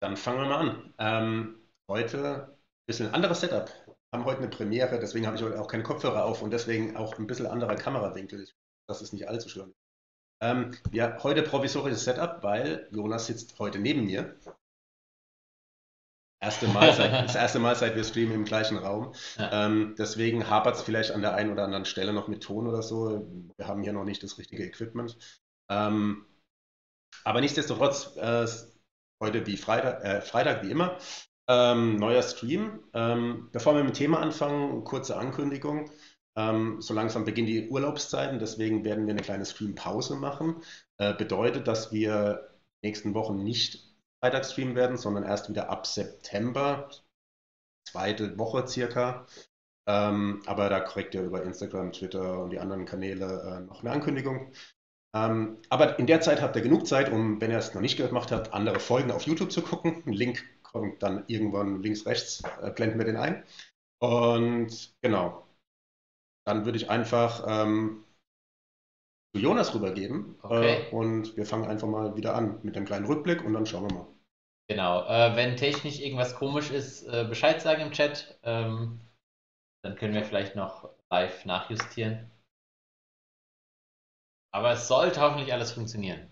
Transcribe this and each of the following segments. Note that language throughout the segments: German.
Dann fangen wir mal an. Ähm, heute ein bisschen anderes Setup. Wir haben heute eine Premiere, deswegen habe ich heute auch keine Kopfhörer auf und deswegen auch ein bisschen anderer Kamerawinkel. Das ist nicht allzu schlimm. Ähm, ja, heute provisorisches Setup, weil Jonas sitzt heute neben mir. Erste Mal seit, das erste Mal seit wir streamen im gleichen Raum. Ja. Ähm, deswegen hapert es vielleicht an der einen oder anderen Stelle noch mit Ton oder so. Wir haben hier noch nicht das richtige Equipment. Ähm, aber nichtsdestotrotz, äh, heute wie Freitag, äh, Freitag wie immer. Ähm, neuer Stream. Ähm, bevor wir mit dem Thema anfangen, kurze Ankündigung. Ähm, so langsam beginnen die Urlaubszeiten, deswegen werden wir eine kleine Stream-Pause machen. Äh, bedeutet, dass wir nächsten Wochen nicht Freitag streamen werden, sondern erst wieder ab September, zweite Woche circa. Ähm, aber da kriegt ihr über Instagram, Twitter und die anderen Kanäle äh, noch eine Ankündigung. Ähm, aber in der Zeit habt ihr genug Zeit, um, wenn ihr es noch nicht gemacht habt, andere Folgen auf YouTube zu gucken. Ein Link kommt dann irgendwann links, rechts, äh, blenden wir den ein. Und genau, dann würde ich einfach ähm, zu Jonas rübergeben. Okay. Äh, und wir fangen einfach mal wieder an mit dem kleinen Rückblick und dann schauen wir mal. Genau, äh, wenn technisch irgendwas komisch ist, äh, Bescheid sagen im Chat. Ähm, dann können wir vielleicht noch live nachjustieren. Aber es sollte hoffentlich alles funktionieren.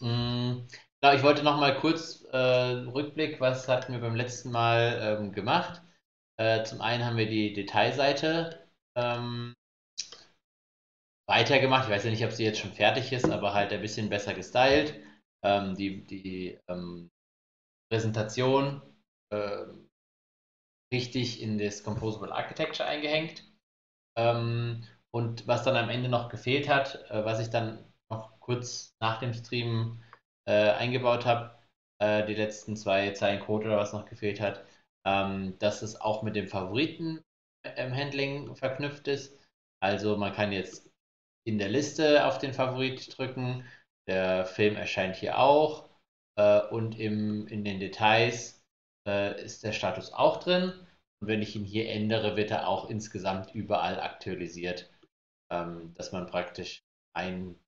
Mhm. Genau, ich wollte noch mal kurz äh, Rückblick, was hatten wir beim letzten Mal ähm, gemacht. Äh, zum einen haben wir die Detailseite ähm, weitergemacht. Ich weiß ja nicht, ob sie jetzt schon fertig ist, aber halt ein bisschen besser gestylt. Ähm, die die ähm, Präsentation äh, richtig in das Composable Architecture eingehängt. Und was dann am Ende noch gefehlt hat, äh, was ich dann noch kurz nach dem Stream äh, eingebaut habe, äh, die letzten zwei Zeilen Code oder was noch gefehlt hat, ähm, dass es auch mit dem Favoriten im Handling verknüpft ist. Also man kann jetzt in der Liste auf den Favorit drücken, der Film erscheint hier auch äh, und im, in den Details äh, ist der Status auch drin. Und wenn ich ihn hier ändere, wird er auch insgesamt überall aktualisiert ähm, dass man praktisch ein,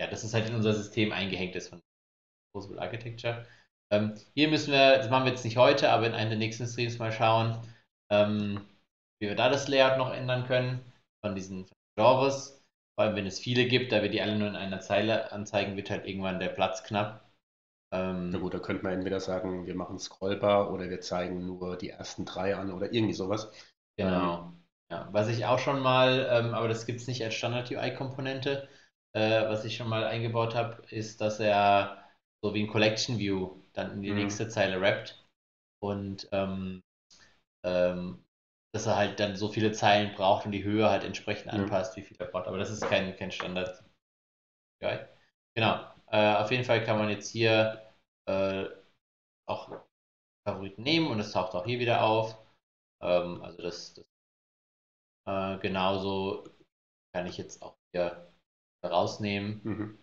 ja, dass es halt in unser System eingehängt ist von Possible Architecture. Ähm, hier müssen wir, das machen wir jetzt nicht heute, aber in einem der nächsten Streams mal schauen, ähm, wie wir da das Layout noch ändern können von diesen Genres. Vor allem, wenn es viele gibt, da wir die alle nur in einer Zeile anzeigen, wird halt irgendwann der Platz knapp. Ähm, Na gut, da könnte man entweder sagen, wir machen Scrollbar oder wir zeigen nur die ersten drei an oder irgendwie sowas. Genau. Ähm, ja, was ich auch schon mal, ähm, aber das gibt es nicht als Standard-UI-Komponente, äh, was ich schon mal eingebaut habe, ist, dass er so wie ein Collection View dann in die mhm. nächste Zeile rappt und ähm, ähm, dass er halt dann so viele Zeilen braucht und die Höhe halt entsprechend anpasst, mhm. wie viel er braucht. Aber das ist kein, kein Standard. UI. Genau. Äh, auf jeden Fall kann man jetzt hier äh, auch Favoriten nehmen und es taucht auch hier wieder auf. Ähm, also das, das äh, genauso kann ich jetzt auch hier rausnehmen. Mhm.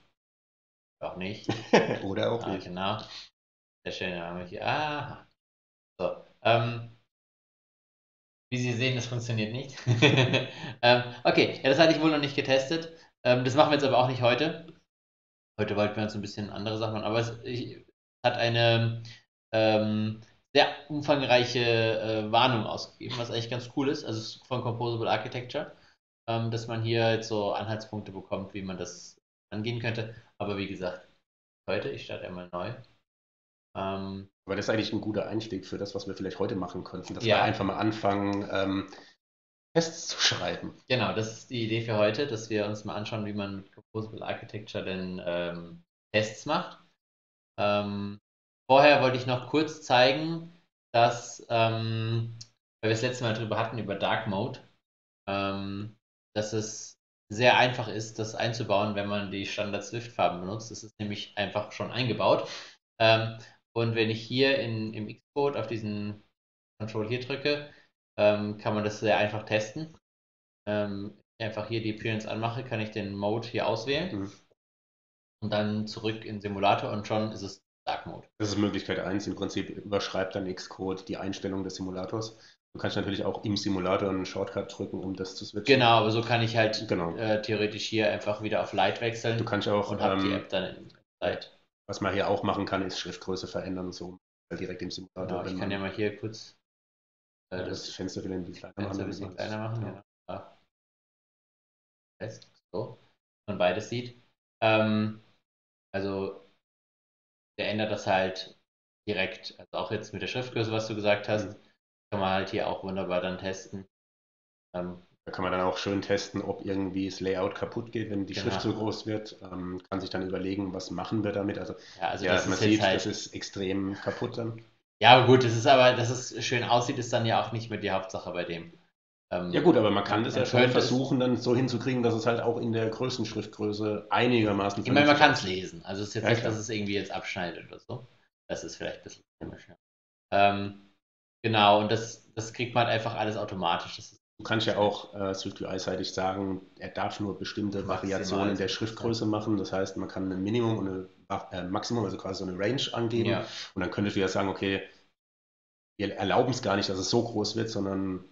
Auch nicht. Oder auch ah, nicht. Genau. Sehr schön. Dann haben wir hier. Ah. So. Ähm, wie Sie sehen, das funktioniert nicht. ähm, okay, ja, das hatte ich wohl noch nicht getestet. Ähm, das machen wir jetzt aber auch nicht heute. Heute wollten wir uns ein bisschen andere Sachen machen, aber es, ich, hat eine ähm, sehr umfangreiche äh, Warnung ausgegeben, was eigentlich ganz cool ist, also von Composable Architecture, ähm, dass man hier jetzt so Anhaltspunkte bekommt, wie man das angehen könnte. Aber wie gesagt, heute, ich starte einmal neu. Ähm, Aber das ist eigentlich ein guter Einstieg für das, was wir vielleicht heute machen könnten, dass ja. wir einfach mal anfangen, ähm, Tests zu schreiben. Genau, das ist die Idee für heute, dass wir uns mal anschauen, wie man mit Composable Architecture denn ähm, Tests macht. Ähm, Vorher wollte ich noch kurz zeigen, dass, ähm, weil wir das letzte Mal darüber hatten, über Dark Mode, ähm, dass es sehr einfach ist, das einzubauen, wenn man die Standard Swift-Farben benutzt. Das ist nämlich einfach schon eingebaut. Ähm, und wenn ich hier in, im Xcode auf diesen Control hier drücke, ähm, kann man das sehr einfach testen. Ähm, einfach hier die Appearance anmache, kann ich den Mode hier auswählen mhm. und dann zurück in Simulator und schon ist es Dark Mode. Das ist Möglichkeit 1. Im Prinzip überschreibt dann Xcode die Einstellung des Simulators. Du kannst natürlich auch im Simulator einen Shortcut drücken, um das zu switchen. Genau, aber so kann ich halt genau. äh, theoretisch hier einfach wieder auf Light wechseln. Du kannst auch und habe ähm, die App dann in Light. was man hier auch machen kann, ist Schriftgröße verändern, so direkt im Simulator. Genau, ich kann ja mal hier kurz äh, das, das, Fenster wieder ein bisschen kleiner machen. Ein bisschen kleiner machen, ja. Genau. Ah. So, man beides sieht. Ähm, also der ändert das halt direkt. Also auch jetzt mit der Schriftgröße, was du gesagt hast, mhm. kann man halt hier auch wunderbar dann testen. Ähm, da kann man dann auch schön testen, ob irgendwie das Layout kaputt geht, wenn die genau. Schrift zu groß wird. Ähm, kann sich dann überlegen, was machen wir damit. Also, ja, also ja, man sieht, halt... das ist extrem kaputt dann. Ja, gut, das ist aber, dass es schön aussieht, ist dann ja auch nicht mehr die Hauptsache bei dem. Ähm, ja gut, aber man kann das ja schon versuchen, dann so hinzukriegen, dass es halt auch in der größten Schriftgröße einigermaßen. Ich meine, man kann es lesen. Also es ist jetzt ja, nicht, dass es irgendwie jetzt abschneidet oder so. Das ist vielleicht ein bisschen komisch. Ja. Ähm, genau, und das, das kriegt man halt einfach alles automatisch. Du kannst ja auch äh, SwiftUI-seitig sagen, er darf nur bestimmte Variationen der Schriftgröße machen. Das heißt, man kann ein Minimum und ein äh, Maximum, also quasi so eine Range angeben. Ja. Und dann könntest du ja sagen, okay, wir erlauben es gar nicht, dass es so groß wird, sondern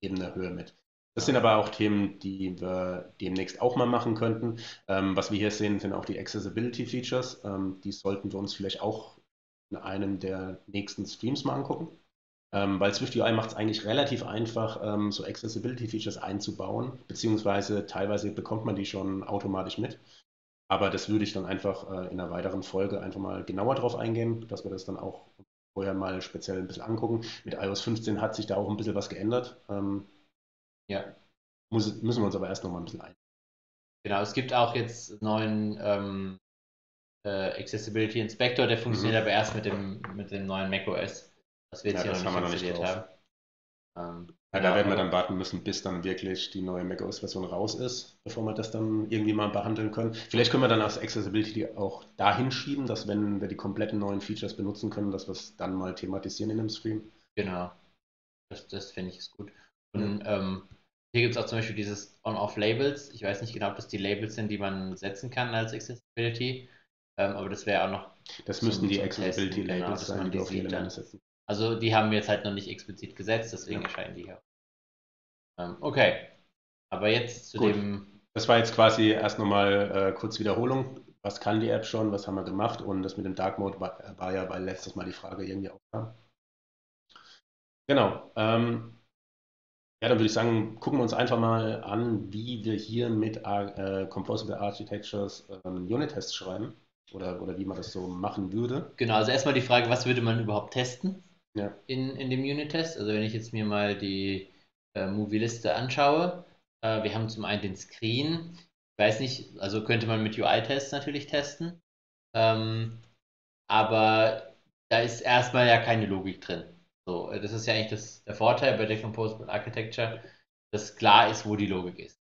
eben eine Höhe mit. Das sind aber auch Themen, die wir demnächst auch mal machen könnten. Ähm, was wir hier sehen, sind auch die Accessibility Features. Ähm, die sollten wir uns vielleicht auch in einem der nächsten Streams mal angucken. Ähm, weil SwiftUI macht es eigentlich relativ einfach, ähm, so Accessibility-Features einzubauen, beziehungsweise teilweise bekommt man die schon automatisch mit. Aber das würde ich dann einfach äh, in einer weiteren Folge einfach mal genauer drauf eingehen, dass wir das dann auch vorher mal speziell ein bisschen angucken. Mit iOS 15 hat sich da auch ein bisschen was geändert. Ähm, ja. Muss, müssen wir uns aber erst noch mal ein bisschen ein. Genau, es gibt auch jetzt neuen ähm, äh, Accessibility Inspector, der funktioniert mhm. aber erst mit dem, mit dem neuen macOS was wir jetzt ja, hier noch nicht installiert haben. Ähm, ja, da werden wir dann warten müssen, bis dann wirklich die neue macOS-Version raus ist, bevor wir das dann irgendwie mal behandeln können. Vielleicht können wir dann als Accessibility auch dahin schieben, dass wenn wir die kompletten neuen Features benutzen können, dass wir es dann mal thematisieren in dem Stream. Genau. Das, das finde ich ist gut. Und ja. ähm, hier gibt es auch zum Beispiel dieses On-Off-Labels. Ich weiß nicht genau, ob das die Labels sind, die man setzen kann als Accessibility. Ähm, aber das wäre auch noch. Das müssten die Accessibility-Labels genau, sein, die auf die Elemente setzen. Also die haben wir jetzt halt noch nicht explizit gesetzt, deswegen ja. erscheinen die hier. Ähm, okay. Aber jetzt zu Gut. dem. Das war jetzt quasi erst nochmal äh, kurz Wiederholung. Was kann die App schon? Was haben wir gemacht? Und das mit dem Dark Mode war, war ja, weil letztes Mal die Frage irgendwie aufkam. Genau. Ähm, ja, dann würde ich sagen, gucken wir uns einfach mal an, wie wir hier mit äh, Composable Architectures ähm, Unit-Tests schreiben oder, oder wie man das so machen würde. Genau, also erstmal die Frage, was würde man überhaupt testen? Ja. in, in dem Unit-Test. Also wenn ich jetzt mir mal die äh, Movie-Liste anschaue, äh, wir haben zum einen den Screen. Ich weiß nicht, also könnte man mit UI-Tests natürlich testen. Ähm, aber da ist erstmal ja keine Logik drin. So, das ist ja eigentlich das, der Vorteil bei der Composable Architecture, dass klar ist, wo die Logik ist.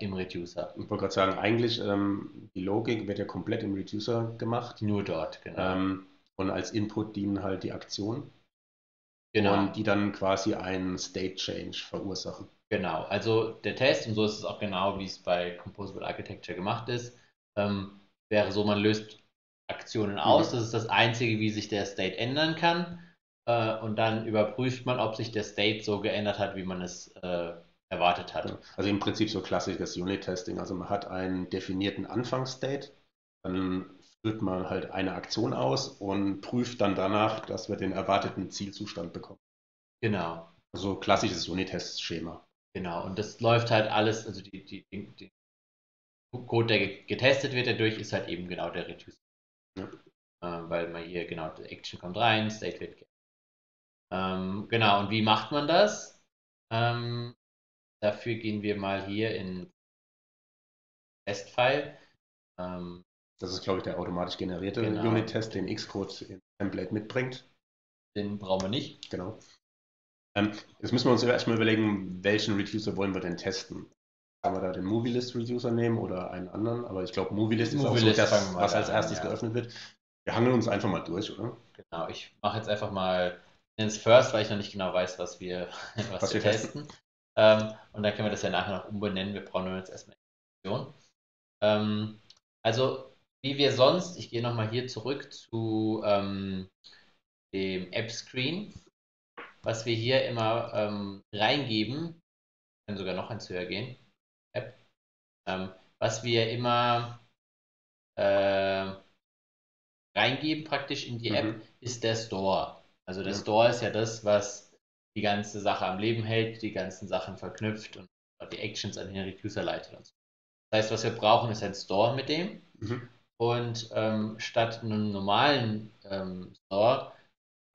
Im Reducer. Ich wollte gerade sagen, eigentlich ähm, die Logik wird ja komplett im Reducer gemacht. Nur dort, genau. Ähm, und als Input dienen halt die Aktionen. Genau. Und die dann quasi einen State Change verursachen. Genau, also der Test, und so ist es auch genau, wie es bei Composable Architecture gemacht ist, ähm, wäre so, man löst Aktionen aus. Mhm. Das ist das Einzige, wie sich der State ändern kann. Äh, und dann überprüft man, ob sich der State so geändert hat, wie man es äh, erwartet hat. Also im Prinzip so klassisches Unit-Testing. Also man hat einen definierten Anfangsstate, dann führt man halt eine Aktion aus und prüft dann danach, dass wir den erwarteten Zielzustand bekommen. Genau. Also klassisches Unitest-Schema. Genau, und das läuft halt alles, also die, die, die Code, der getestet wird dadurch, ist halt eben genau der Reducer. Ja. Äh, weil man hier genau, die Action kommt rein, State wird ähm, Genau, und wie macht man das? Ähm, dafür gehen wir mal hier in Testfile. Ähm, das ist, glaube ich, der automatisch generierte genau. Unit-Test, den Xcode im Template mitbringt. Den brauchen wir nicht. Genau. Ähm, jetzt müssen wir uns erstmal überlegen, welchen Reducer wollen wir denn testen. Kann man da den Movie-List Reducer nehmen oder einen anderen? Aber ich glaube, Movie-List ist Movie auch so das, was als erstes an, ja. geöffnet wird. Wir hangeln uns einfach mal durch, oder? Genau, ich mache jetzt einfach mal ins First, weil ich noch nicht genau weiß, was wir, was, was wir, testen. testen. Ähm, und dann können wir das ja nachher noch umbenennen. Wir brauchen jetzt erstmal Information. Ähm, also wie wir sonst, ich gehe nochmal hier zurück zu ähm, dem App-Screen, was wir hier immer ähm, reingeben, können sogar noch eins höher gehen, App, ähm, was wir immer äh, reingeben praktisch in die mhm. App, ist der Store. Also der mhm. Store ist ja das, was die ganze Sache am Leben hält, die ganzen Sachen verknüpft und die Actions an den Reducer leitet. Und so. Das heißt, was wir brauchen, ist ein Store mit dem. Mhm. Und ähm, statt einem normalen ähm, Store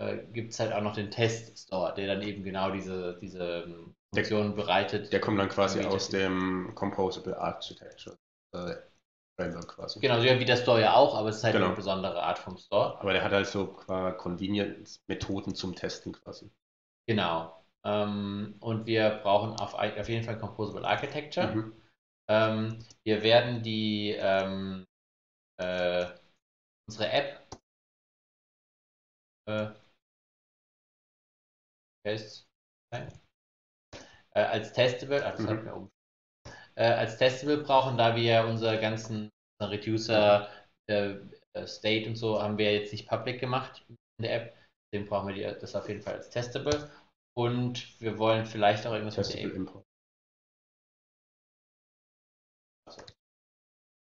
äh, gibt es halt auch noch den Test-Store, der dann eben genau diese, diese ähm, Funktionen bereitet. Der kommt dann quasi aus dem Composable Architecture äh, Framework quasi. Genau, so wie der Store ja auch, aber es ist halt genau. eine besondere Art vom Store. Aber der hat halt so Convenience-Methoden zum Testen quasi. Genau. Ähm, und wir brauchen auf, auf jeden Fall Composable Architecture. Mhm. Ähm, wir werden die ähm, äh, unsere App äh, Test, äh, als Testable, also das mhm. wir um, äh, als Testable brauchen, da wir unsere ganzen Reducer äh, äh, State und so haben wir jetzt nicht public gemacht in der App. Deswegen brauchen wir die, das auf jeden Fall als Testable. Und wir wollen vielleicht auch irgendwas Testable mit der Import.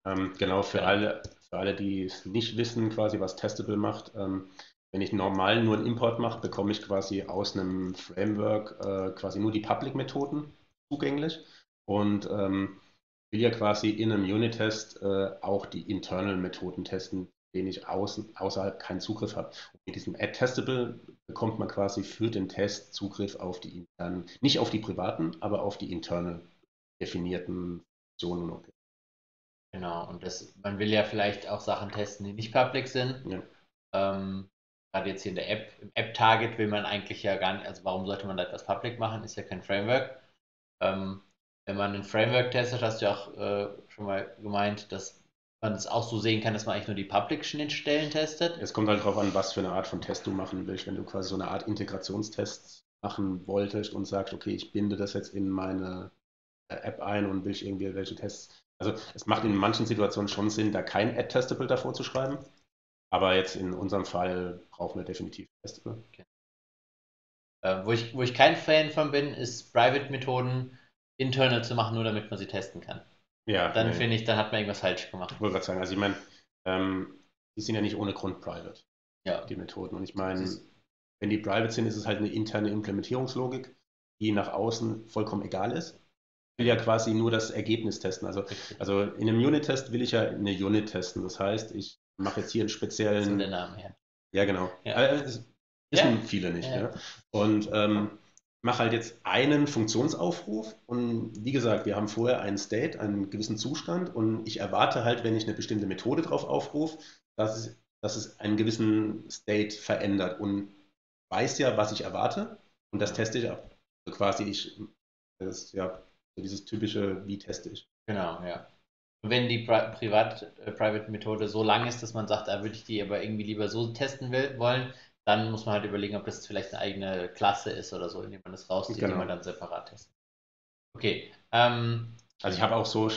Ähm, genau, für, alle, für alle, die es nicht wissen, quasi, was Testable macht. Ähm, wenn ich normal nur einen Import mache, bekomme ich quasi aus einem Framework äh, quasi nur die Public-Methoden zugänglich und ähm, will ja quasi in einem Unit-Test äh, auch die Internal-Methoden testen, denen ich außen, außerhalb keinen Zugriff habe. Und mit diesem Add-Testable bekommt man quasi für den Test Zugriff auf die internen, nicht auf die privaten, aber auf die internal definierten Funktionen und Genau, und das, man will ja vielleicht auch Sachen testen, die nicht public sind. Ja. Ähm, gerade jetzt hier in der App, im App-Target will man eigentlich ja gar nicht, also warum sollte man da etwas public machen? Ist ja kein Framework. Ähm, wenn man ein Framework testet, hast du ja auch äh, schon mal gemeint, dass man es auch so sehen kann, dass man eigentlich nur die Public-Schnittstellen testet. Es kommt halt darauf an, was für eine Art von Test du machen willst. Wenn du quasi so eine Art Integrationstest machen wolltest und sagst, okay, ich binde das jetzt in meine äh, App ein und will ich irgendwie welche Tests also es macht in manchen Situationen schon Sinn, da kein Add-Testable davor zu schreiben. Aber jetzt in unserem Fall brauchen wir definitiv Testable. Okay. Äh, wo, ich, wo ich kein Fan von bin, ist Private-Methoden internal zu machen, nur damit man sie testen kann. Ja. Dann nee. finde ich, dann hat man irgendwas falsch gemacht. Ich wollte gerade sagen, also ich meine, ähm, die sind ja nicht ohne Grund private, ja. die Methoden. Und ich meine, wenn die private sind, ist es halt eine interne Implementierungslogik, die nach außen vollkommen egal ist will ja quasi nur das Ergebnis testen. Also, also in einem Unit-Test will ich ja eine Unit testen. Das heißt, ich mache jetzt hier einen speziellen. So der Name her. Ja, genau. Ja. Äh, das wissen ja. viele nicht. Ja. Und ähm, mache halt jetzt einen Funktionsaufruf und wie gesagt, wir haben vorher einen State, einen gewissen Zustand und ich erwarte halt, wenn ich eine bestimmte Methode drauf aufrufe, dass es, dass es einen gewissen State verändert und weiß ja, was ich erwarte und das teste ich ab. Also quasi ich, das ja dieses typische, wie teste ich. Genau, ja. Wenn die Pri Private-Methode so lang ist, dass man sagt, da würde ich die aber irgendwie lieber so testen will, wollen, dann muss man halt überlegen, ob das vielleicht eine eigene Klasse ist oder so, indem man das rauszieht, genau. die man dann separat testet. Okay. Ähm, also ich habe auch so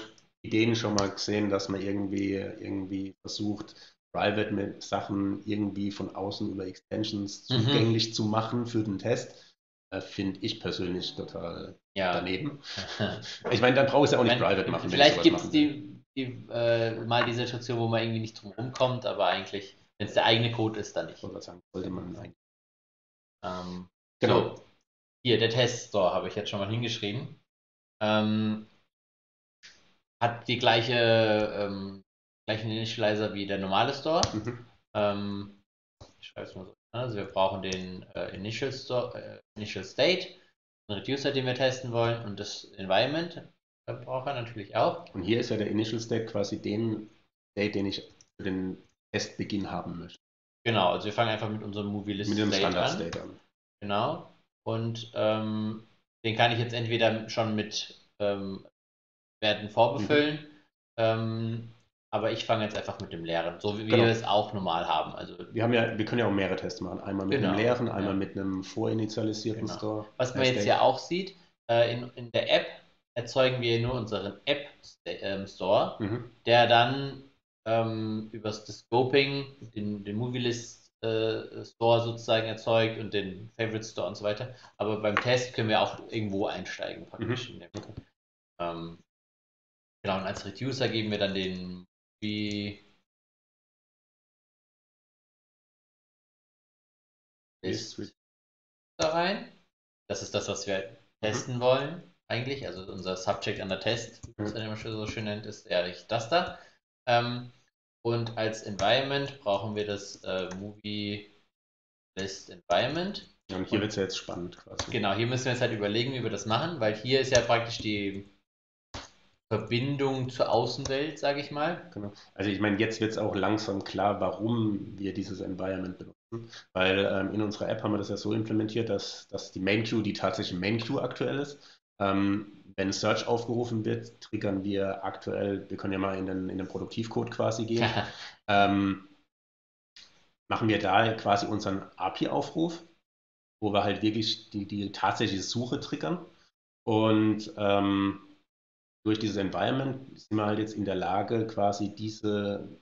Ideen schon mal gesehen, dass man irgendwie, irgendwie versucht, Private mit Sachen irgendwie von außen über Extensions mhm. zugänglich zu machen für den Test. Äh, Finde ich persönlich total ja. daneben. ich meine, dann brauche ich es ja auch nicht meine, private machen. Vielleicht gibt es die, die äh, mal die Situation, wo man irgendwie nicht drum rumkommt, aber eigentlich, wenn es der eigene Code ist, dann nicht. Ich sagen, sollte man eigentlich. Ähm, genau. So, hier, der Test-Store habe ich jetzt schon mal hingeschrieben. Ähm, hat die gleiche ähm, gleichen Initializer wie der normale Store. Mhm. Ähm, ich schreibe es mal so. Also wir brauchen den äh, Initial, Store, äh, Initial State einen Reducer, den wir testen wollen und das Environment braucht er natürlich auch. Und hier ist ja der Initial State quasi den State, den ich für den Testbeginn haben möchte. Genau, also wir fangen einfach mit unserem Movie List mit dem State Standard an. State an. Genau. Und ähm, den kann ich jetzt entweder schon mit ähm, Werten vorbefüllen mhm. ähm, aber ich fange jetzt einfach mit dem leeren, so wie genau. wir es auch normal haben. Also wir haben ja, wir können ja auch mehrere Tests machen. Einmal mit genau. einem leeren, einmal ja. mit einem vorinitialisierten genau. Store. Was man jetzt ja auch sieht, äh, in, in der App erzeugen wir nur unseren App ähm, Store, mhm. der dann ähm, über das Scoping den, den Movie List äh, Store sozusagen erzeugt und den Favorite Store und so weiter. Aber beim Test können wir auch irgendwo einsteigen praktisch. Mhm. Ähm, genau, und als Reducer geben wir dann den wie ist da rein. Das ist das, was wir testen mhm. wollen, eigentlich. Also unser Subject an der Test, wie man es immer so schön nennt, ist ehrlich das da. Ähm, und als Environment brauchen wir das äh, Movie List Environment. und hier wird es ja jetzt spannend quasi. Genau, hier müssen wir jetzt halt überlegen, wie wir das machen, weil hier ist ja praktisch die Verbindung zur Außenwelt, sage ich mal. Genau. Also ich meine, jetzt wird es auch langsam klar, warum wir dieses Environment benutzen. Weil ähm, in unserer App haben wir das ja so implementiert, dass, dass die Main Queue die tatsächliche Main Queue aktuell ist. Ähm, wenn Search aufgerufen wird, triggern wir aktuell, wir können ja mal in den, in den Produktivcode quasi gehen, ähm, machen wir da quasi unseren API-Aufruf, wo wir halt wirklich die, die tatsächliche Suche triggern. Und ähm, durch dieses Environment sind wir halt jetzt in der Lage, quasi diese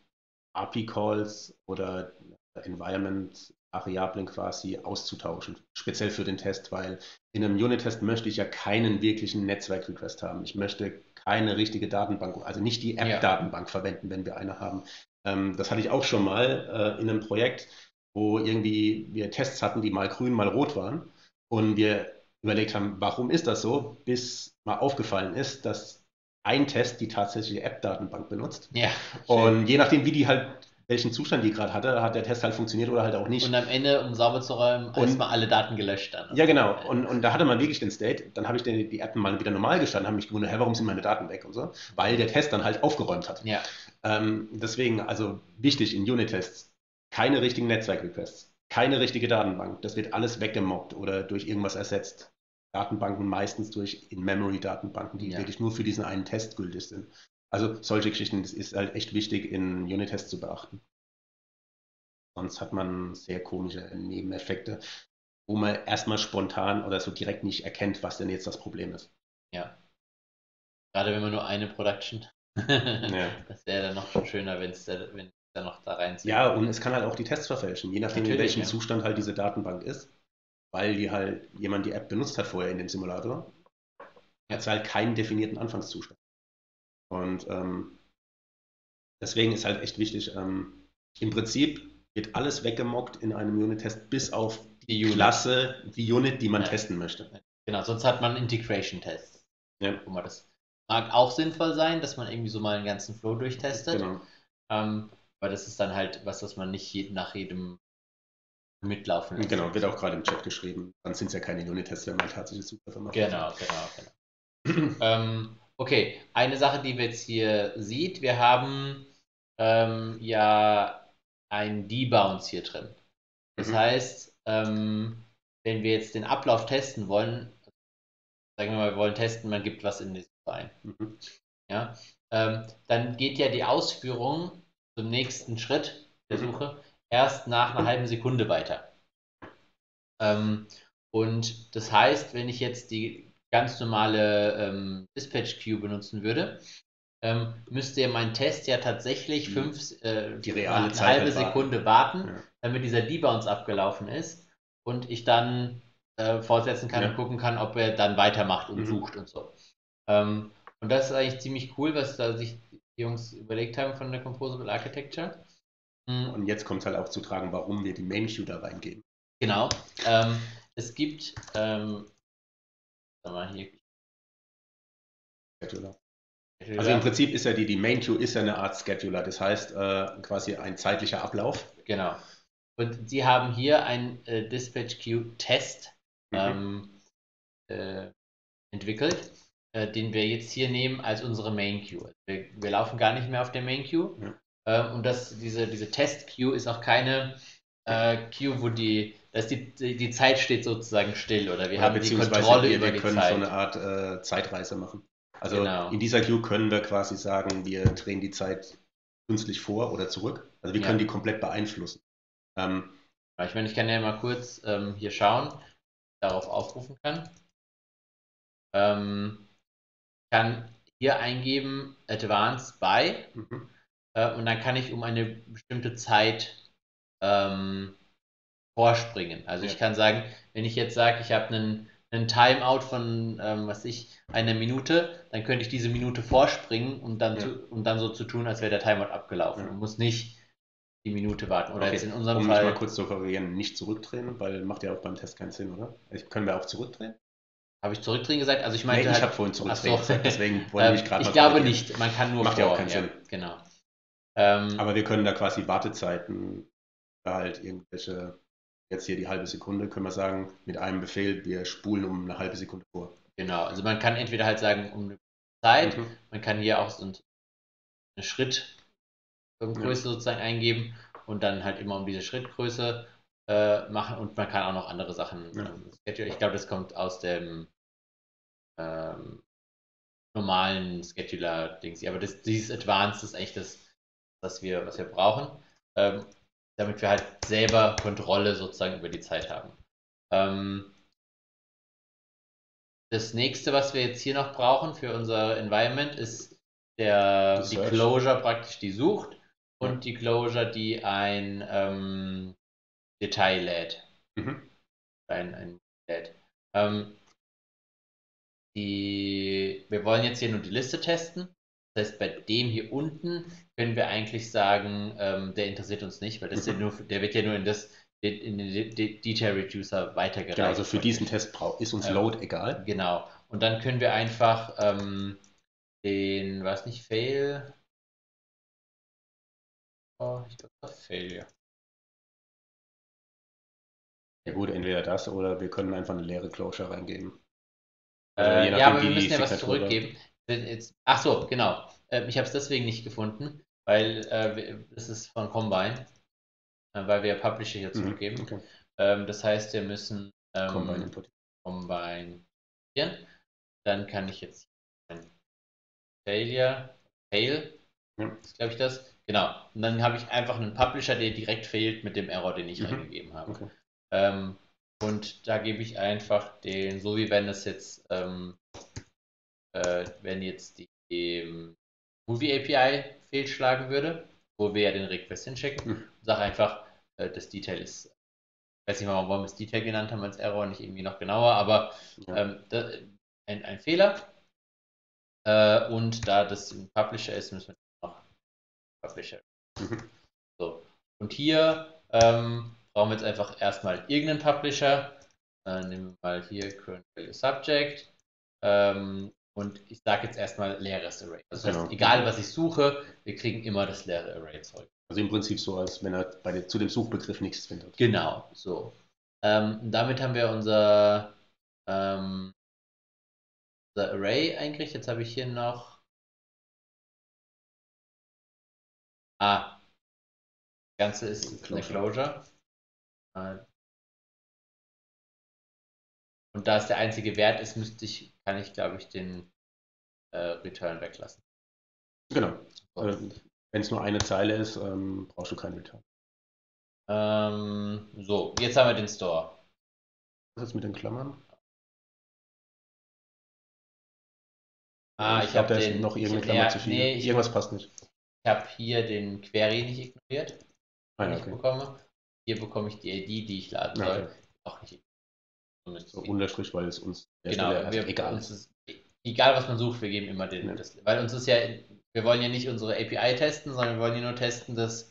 API-Calls oder Environment-Variablen quasi auszutauschen, speziell für den Test, weil in einem Unit-Test möchte ich ja keinen wirklichen Netzwerk-Request haben. Ich möchte keine richtige Datenbank, also nicht die App-Datenbank ja. verwenden, wenn wir eine haben. Ähm, das hatte ich auch schon mal äh, in einem Projekt, wo irgendwie wir Tests hatten, die mal grün, mal rot waren und wir überlegt haben, warum ist das so, bis mal aufgefallen ist, dass ein Test die tatsächliche App-Datenbank benutzt. Ja. Und je nachdem, wie die halt, welchen Zustand die gerade hatte, hat der Test halt funktioniert oder halt auch nicht. Und am Ende, um sauber zu räumen, erstmal alle Daten gelöscht dann. Ja, genau. Und, und da hatte man wirklich den State, dann habe ich die, die App mal wieder normal gestanden, habe mich gewundert, hä, warum sind meine Daten weg und so, weil der Test dann halt aufgeräumt hat. Ja. Ähm, deswegen, also wichtig in Unit-Tests, keine richtigen Netzwerk-Requests, keine richtige Datenbank. Das wird alles weggemobbt oder durch irgendwas ersetzt. Datenbanken meistens durch In-Memory-Datenbanken, die ja. wirklich nur für diesen einen Test gültig sind. Also solche Geschichten, das ist halt echt wichtig in Unit-Tests zu beachten. Sonst hat man sehr komische Nebeneffekte, wo man erstmal spontan oder so direkt nicht erkennt, was denn jetzt das Problem ist. Ja. Gerade wenn man nur eine Production. ja. Das wäre dann noch schöner, wenn es da, da noch da reinzieht. Ja, und es kann halt auch die Tests verfälschen, je nachdem, Natürlich, in welchem ja. Zustand halt diese Datenbank ist weil die halt jemand die App benutzt hat vorher in dem Simulator, hat sie halt keinen definierten Anfangszustand. Und ähm, deswegen ist halt echt wichtig, ähm, im Prinzip wird alles weggemockt in einem Unit-Test, bis auf die, Klasse, die Unit, die man ja. testen möchte. Genau, sonst hat man Integration-Tests. Ja. Wo man das mag auch sinnvoll sein, dass man irgendwie so mal einen ganzen Flow durchtestet. Genau. Ähm, aber das ist dann halt was, was man nicht nach jedem mitlaufen lässt. Genau, wird auch gerade im Chat geschrieben. Dann sind es ja keine Unit-Tests, wenn man tatsächlich Zugriffe macht. Genau, genau, genau. ähm, okay, eine Sache, die wir jetzt hier sieht, wir haben ähm, ja ein Debounce hier drin. Das mhm. heißt, ähm, wenn wir jetzt den Ablauf testen wollen, sagen wir mal, wir wollen testen, man gibt was in die Suche ein. Mhm. Ja, ähm, dann geht ja die Ausführung zum nächsten Schritt der mhm. Suche erst nach einer halben Sekunde weiter. Ähm, und das heißt, wenn ich jetzt die ganz normale ähm, Dispatch Queue benutzen würde, ähm, müsste ja mein Test ja tatsächlich fünf, äh, die reale eine halbe Sekunde warten, warten ja. damit dieser Debounce abgelaufen ist und ich dann äh, fortsetzen kann ja. und gucken kann, ob er dann weitermacht und mhm. sucht und so. Ähm, und das ist eigentlich ziemlich cool, was da sich die Jungs überlegt haben von der Composable Architecture. Mhm. Und jetzt kommt es halt auch zu tragen, warum wir die Main Queue da reingeben. Genau. Ähm, es gibt, ähm, mal hier. Scheduler. Also im Prinzip ist ja die, die Main Queue ist ja eine Art Scheduler, das heißt äh, quasi ein zeitlicher Ablauf. Genau. Und Sie haben hier ein äh, Dispatch Queue Test mhm. ähm, äh, entwickelt, äh, den wir jetzt hier nehmen als unsere Main Queue. Wir, wir, laufen gar nicht mehr auf der Main Queue, ja. Ähm, und das, diese, diese Test-Queue ist auch keine äh, Queue, wo die, dass die, die, die, Zeit steht sozusagen still oder wir oder haben die Kontrolle wir, über wir können Zeit. so eine Art äh, Zeitreise machen. Also genau. in dieser Queue können wir quasi sagen, wir drehen die Zeit künstlich vor oder zurück. Also wir ja. können die komplett beeinflussen. Ähm, ich meine, ich kann ja mal kurz ähm, hier schauen, darauf aufrufen kann. Ähm, kann hier eingeben Advanced by. Mhm. Äh, und dann kann ich um eine bestimmte Zeit ähm, vorspringen. Also ja. ich kann sagen, wenn ich jetzt sage, ich habe einen, einen Timeout von, ähm, was ich, einer Minute, dann könnte ich diese Minute vorspringen und dann, ja. zu, und dann so zu tun, als wäre der Timeout abgelaufen. Ja. Und muss nicht die Minute warten. Oder Okay, jetzt in unserem um mich Fall. mal kurz zu korrigieren, nicht zurückdrehen, weil macht ja auch beim Test keinen Sinn, oder? Ich, können wir auch zurückdrehen? Habe ich zurückdrehen gesagt? Also ich Nee, meinte ich halt, habe vorhin zurückdrehen so. gesagt, deswegen wollte ähm, ich gerade ich glaube nicht. Man kann nur Macht ja auch vor. keinen Sinn. Genau. Ähm, Aber wir können da quasi Wartezeiten, halt irgendwelche, jetzt hier die halbe Sekunde, können wir sagen, mit einem Befehl, wir spulen um eine halbe Sekunde vor. genau. Also man kann entweder halt sagen, um eine Zeit, Mhm. man kann hier auch so ein- eine Schrittgröße sozusagen eingeben und dann halt immer um diese Schrittgröße äh, machen und man kann auch noch andere Sachen Ja. ähm, schedulen. Ich glaube, das kommt aus dem ähm, normalen Scheduler-Dings. Aber das, dieses Advanced ist eigentlich das, was wir, was wir brauchen, ähm, damit wir halt selber Kontrolle sozusagen über die Zeit haben. Ähm, das nächste, was wir jetzt hier noch brauchen für unser Environment, ist der, Die. Closure praktisch, die sucht und Ja. die Closure, die ein ähm, Detail lädt. Mhm. Ein, ein lädt. Ähm, die, wir wollen jetzt hier nur die Liste testen. Das heißt, bei dem hier unten können wir eigentlich sagen, ähm, der interessiert uns nicht, weil das Mhm. ja nur, der wird ja nur in das in den De- De- Detail Reducer weitergereicht. Genau, also für diesen Test ist uns Ähm, Load egal. Genau. Und dann können wir einfach ähm, den, was nicht, Fail. Oh, ich glaube, Failure. Ja gut, entweder das oder wir können einfach eine leere Closure reingeben. Äh, Also je ja, aber wir müssen ja was zurückgeben. Wenn Jetzt, ach so, genau. Ähm, ich habe es deswegen nicht gefunden, weil äh, das ist von Combine, äh, weil wir Publisher hier Mhm, zurückgeben. Okay. Ähm, das heißt, wir müssen ähm, Combine Input. Combine importieren. Dann kann ich jetzt Failure, Fail, Ja. ist glaube ich das. Genau. Und dann habe ich einfach einen Publisher, der direkt fehlt mit dem Error, den ich Mhm. reingegeben habe. Okay. Ähm, und da gebe ich einfach den, so wie wenn es jetzt, ähm, äh, wenn jetzt die ähm, Movie API fehlschlagen würde, wo wir ja den Request hinschicken, Mhm. sage einfach, äh, das Detail ist, ich weiß nicht mal, warum wir es Detail genannt haben als Error, nicht irgendwie noch genauer, aber Ja. ähm, da, ein, ein Fehler. Äh, und da das ein Publisher ist, müssen wir noch Publisher. Mhm. So. Und hier ähm, brauchen wir jetzt einfach erstmal irgendeinen Publisher. Äh, nehmen wir mal hier Current Value Subject. Ähm, und ich sage jetzt erstmal leeres Array. Das heißt, Genau. egal was ich suche, wir kriegen immer das leere Array zurück. Also im Prinzip so, als wenn er bei zu dem Suchbegriff nichts findet. Genau, so. Ähm, damit haben wir unser, ähm, unser Array eingerichtet. Jetzt habe ich hier noch. Ah, das Ganze ist Closure. eine Closure. Äh, Und da es der einzige Wert ist, müsste ich, kann ich, glaube ich, den äh, Return weglassen. Genau. So. Äh, wenn es nur eine Zeile ist, ähm, brauchst du keinen Return. Ähm, so, jetzt haben wir den Store. Was ist mit den Klammern? Ah, ich, glaub, habe den noch irgendeine ich, Klammer ja, zu viel. Nee, ich Irgendwas passt nicht. habe hier den Query nicht ignoriert, Ah, den ja, ich okay. bekomme. Hier bekomme ich die ID, die ich laden Ja, soll. okay. Auch nicht. So. Unterstrich, weil es uns Genau, wir, egal ist. ist, egal was man sucht, wir geben immer den, Ja. das, weil uns ist ja, wir wollen ja nicht unsere API testen, sondern wir wollen ja nur testen, dass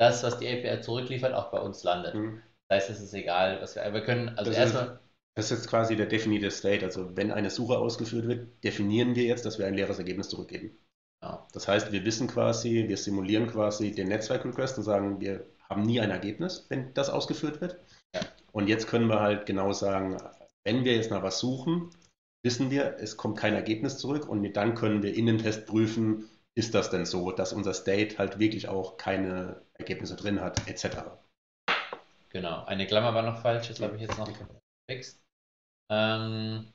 das, was die API zurückliefert, auch bei uns landet. Mhm. Das heißt, es ist egal, was wir, wir können, also Das ist- erstmal, Das ist jetzt quasi der Definitive State. Also wenn eine Suche ausgeführt wird, definieren wir jetzt, dass wir ein leeres Ergebnis zurückgeben. Genau. Das heißt, wir wissen quasi, wir simulieren quasi den Netzwerk-Request und sagen, wir haben nie ein Ergebnis, wenn das ausgeführt wird. Und jetzt können wir halt genau sagen, wenn wir jetzt nach was suchen, wissen wir, es kommt kein Ergebnis zurück und dann können wir in den Test prüfen, ist das denn so, dass unser State halt wirklich auch keine Ergebnisse drin hat, etc. genau, eine Klammer war noch falsch, das habe ich jetzt noch gefixt. Ähm,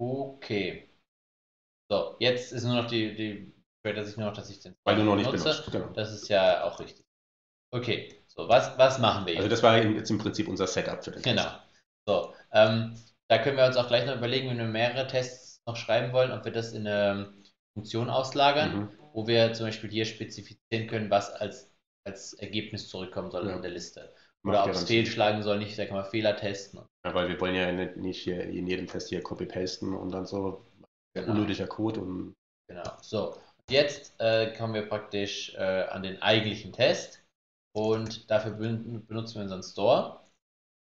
okay. So, jetzt ist nur noch die, die, dass ich nur noch, dass ich den Weil du noch nicht benutzt. Genau. Das ist ja auch richtig. Okay, so, was, was machen wir jetzt? Also das war jetzt im Prinzip unser Setup für den Test. Genau. So, ähm, da können wir uns auch gleich noch überlegen, wenn wir mehrere Tests noch schreiben wollen, ob wir das in eine Funktion auslagern, Mhm. wo wir zum Beispiel hier spezifizieren können, was als, als Ergebnis zurückkommen soll Ja. in der Liste. Oder ob es fehlschlagen soll, nicht, ich sag mal, Fehler testen. Ja, weil wir wollen ja nicht, nicht hier in jedem Test hier copy-pasten und dann so Genau. unnötiger Code und Genau. So, jetzt äh, kommen wir praktisch äh, an den eigentlichen Test. Und dafür benutzen wir unseren Store.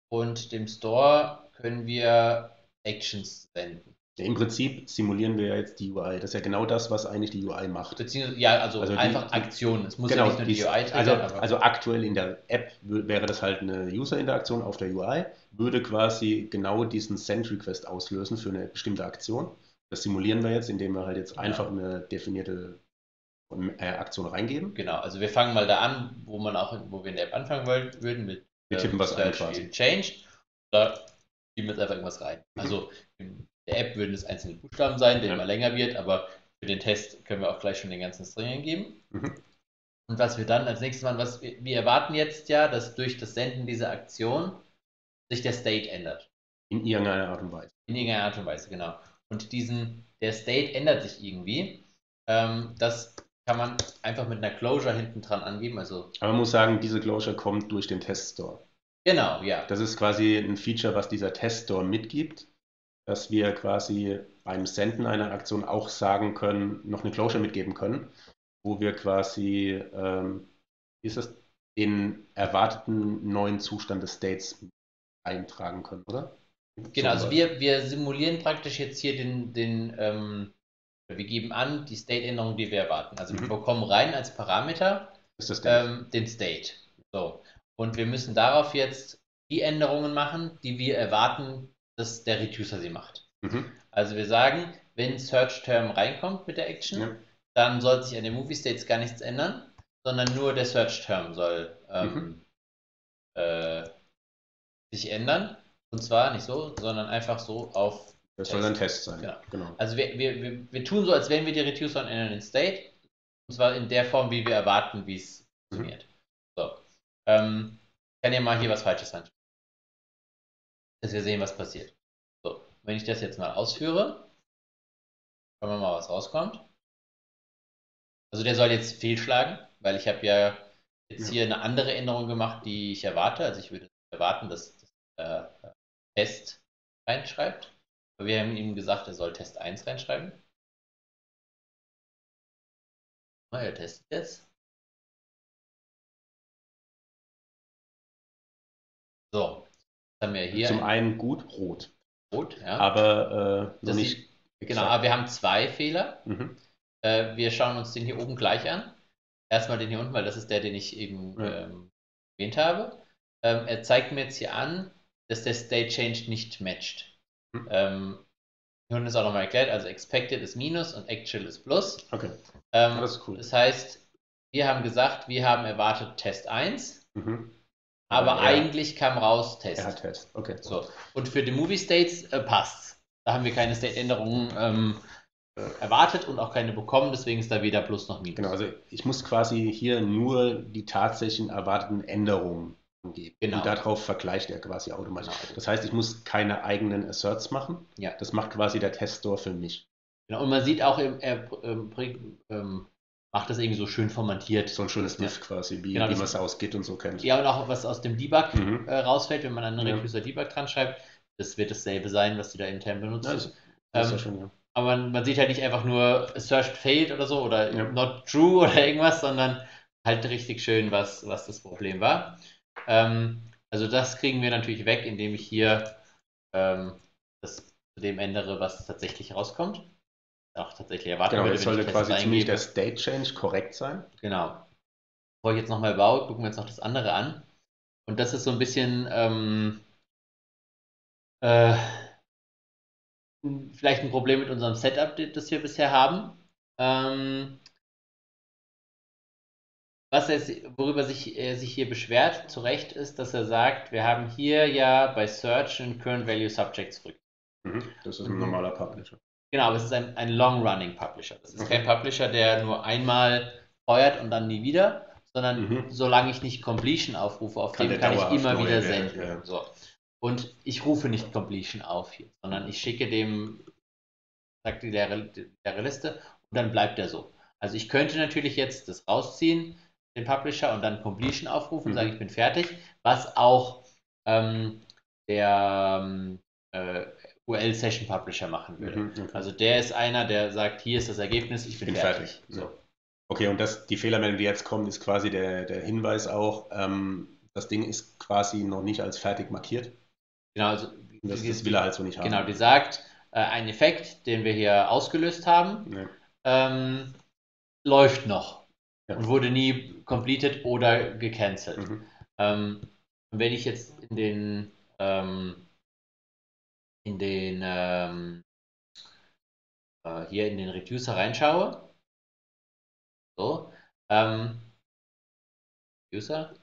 Und dem Store können wir Actions senden. Ja, Im Prinzip simulieren wir ja jetzt die UI. Das ist ja genau das, was eigentlich die UI macht. Beziehungsweise, ja, also, also einfach die, Aktionen. Es muss genau, ja nicht nur die, die UI triggern, also, also aktuell in der App wäre das halt eine User-Interaktion auf der UI, würde quasi genau diesen Send-Request auslösen für eine bestimmte Aktion. Das simulieren wir jetzt, indem wir halt jetzt ja. einfach eine definierte Aktion reingeben. Genau, also wir fangen mal da an, wo man auch, wo wir in der App anfangen würden mit wir tippen was ein quasi. Change. Da geben wir jetzt einfach irgendwas rein. Also in der App würden es einzelne Buchstaben sein, der ja. immer länger wird, aber für den Test können wir auch gleich schon den ganzen String eingeben. Mhm. Und was wir dann als nächstes machen, was wir, wir erwarten jetzt ja, dass durch das Senden dieser Aktion sich der State ändert. In irgendeiner Art und Weise. In irgendeiner Art und Weise, genau. Und diesen, der State ändert sich irgendwie. Ähm, das kann man einfach mit einer Closure hinten dran angeben. Also Aber man muss sagen, diese Closure kommt durch den Teststore. Genau, ja. Das ist quasi ein Feature, was dieser Teststore mitgibt, dass wir quasi beim Senden einer Aktion auch sagen können, noch eine Closure mitgeben können, wo wir quasi, ähm, ist das, den erwarteten neuen Zustand des States eintragen können, oder? Genau, also wir, wir simulieren praktisch jetzt hier den, den ähm, wir geben an die State-Änderung, die wir erwarten. Also mhm. wir bekommen rein als Parameter ähm, den State. So. Und wir müssen darauf jetzt die Änderungen machen, die wir erwarten, dass der Reducer sie macht. Mhm. Also wir sagen, wenn Search Term reinkommt mit der Action, ja. dann soll sich an den Movie States gar nichts ändern, sondern nur der Search Term soll ähm, mhm. äh, sich ändern. Und zwar nicht so, sondern einfach so auf das soll ein Test sein. Genau. genau. Also wir, wir, wir, wir, tun so, als wenn wir die Reducer ändern in State. Und zwar in der Form, wie wir erwarten, wie es mhm. funktioniert. So. Ähm, ich kann ja mal hier was Falsches reinschreiben. Dass wir sehen, was passiert. So. Wenn ich das jetzt mal ausführe, schauen wir mal, was rauskommt. Also der soll jetzt fehlschlagen, weil ich habe ja jetzt ja. hier eine andere Änderung gemacht, die ich erwarte. Also ich würde erwarten, dass das äh, Test reinschreibt. Wir haben ihm gesagt, er soll Test 1 reinschreiben. Er testet jetzt. So, jetzt haben wir hier. Zum einen gut rot. Rot, ja. Aber äh, noch nicht. Sieht, genau, aber wir haben zwei Fehler. Mhm. Äh, wir schauen uns den hier oben gleich an. Erstmal den hier unten, weil das ist der, den ich eben ja. ähm, erwähnt habe. Ähm, er zeigt mir jetzt hier an, dass der State Change nicht matcht. Hm. Ähm, hier ist auch nochmal erklärt, also Expected ist Minus und Actual ist Plus. Okay. Ähm, das ist cool. Das heißt, wir haben gesagt, wir haben erwartet Test 1, mhm. aber, aber eigentlich kam raus Test. Hat Test, okay. So. Und für die Movie States äh, passt Da haben wir keine State-Änderungen ähm, erwartet und auch keine bekommen, deswegen ist da weder Plus noch Minus. Genau, also ich muss quasi hier nur die tatsächlichen erwarteten Änderungen angeben. Genau. Und darauf vergleicht er quasi automatisch. Genau. Das heißt, ich muss keine eigenen Asserts machen. Ja. Das macht quasi der Teststore für mich. Genau, und man sieht auch, er ähm, ähm, macht das irgendwie so schön formatiert. So ein schönes Diff ja. quasi, wie, genau, wie man es aus Git und so kennt. Ja, und auch was aus dem Debug mhm. äh, rausfällt, wenn man einen ja. Debug dran schreibt. Das wird dasselbe sein, was die da intern benutzen. Ja, das, das ähm, ja schon, ja. Aber man, man, sieht halt nicht einfach nur searched failed oder so oder not true oder irgendwas, sondern halt richtig schön, was, was das Problem war. Ähm, also das kriegen wir natürlich weg, indem ich hier ähm, das zu dem ändere, was tatsächlich rauskommt. Auch tatsächlich erwarten genau, würde, jetzt sollte quasi ziemlich der State Change korrekt sein. Genau. Bevor ich jetzt nochmal baue, gucken wir uns noch das andere an. Und das ist so ein bisschen ähm, äh, vielleicht ein Problem mit unserem Setup, das wir bisher haben. Ähm, was er, worüber sich, er sich hier beschwert, zu Recht, ist, dass er sagt, wir haben hier ja bei Search einen Current Value Subject zurück. Mhm, das ist ein normaler Publisher. Genau, aber es ist ein, ein Long-Running Publisher. Das ist okay. kein Publisher, der nur einmal feuert und dann nie wieder, sondern mhm. solange ich nicht Completion aufrufe, auf kann dem kann ich immer wieder senden. Ja. So. Und ich rufe nicht Completion auf hier, sondern ich schicke dem, sagt die leere, leere Liste und dann bleibt er so. Also ich könnte natürlich jetzt das rausziehen, den Publisher und dann Completion aufrufen, mhm. sage ich bin fertig, was auch ähm, der ähm, äh, UL Session Publisher machen würde. Mhm, okay. Also der ist einer, der sagt, hier ist das Ergebnis, ich bin, bin fertig. fertig. So. Okay, und das, die Fehlermeldung, die jetzt kommt, ist quasi der, der Hinweis auch, ähm, das Ding ist quasi noch nicht als fertig markiert. Genau, also das, das will er halt so nicht haben. Genau, die sagt, äh, ein Effekt, den wir hier ausgelöst haben, Ja. ähm, läuft noch Ja. und wurde nie completed oder gecancelt. Mhm. Ähm, wenn ich jetzt in den ähm, in den ähm, äh, hier in den Reducer reinschaue, so, ähm, Reducer,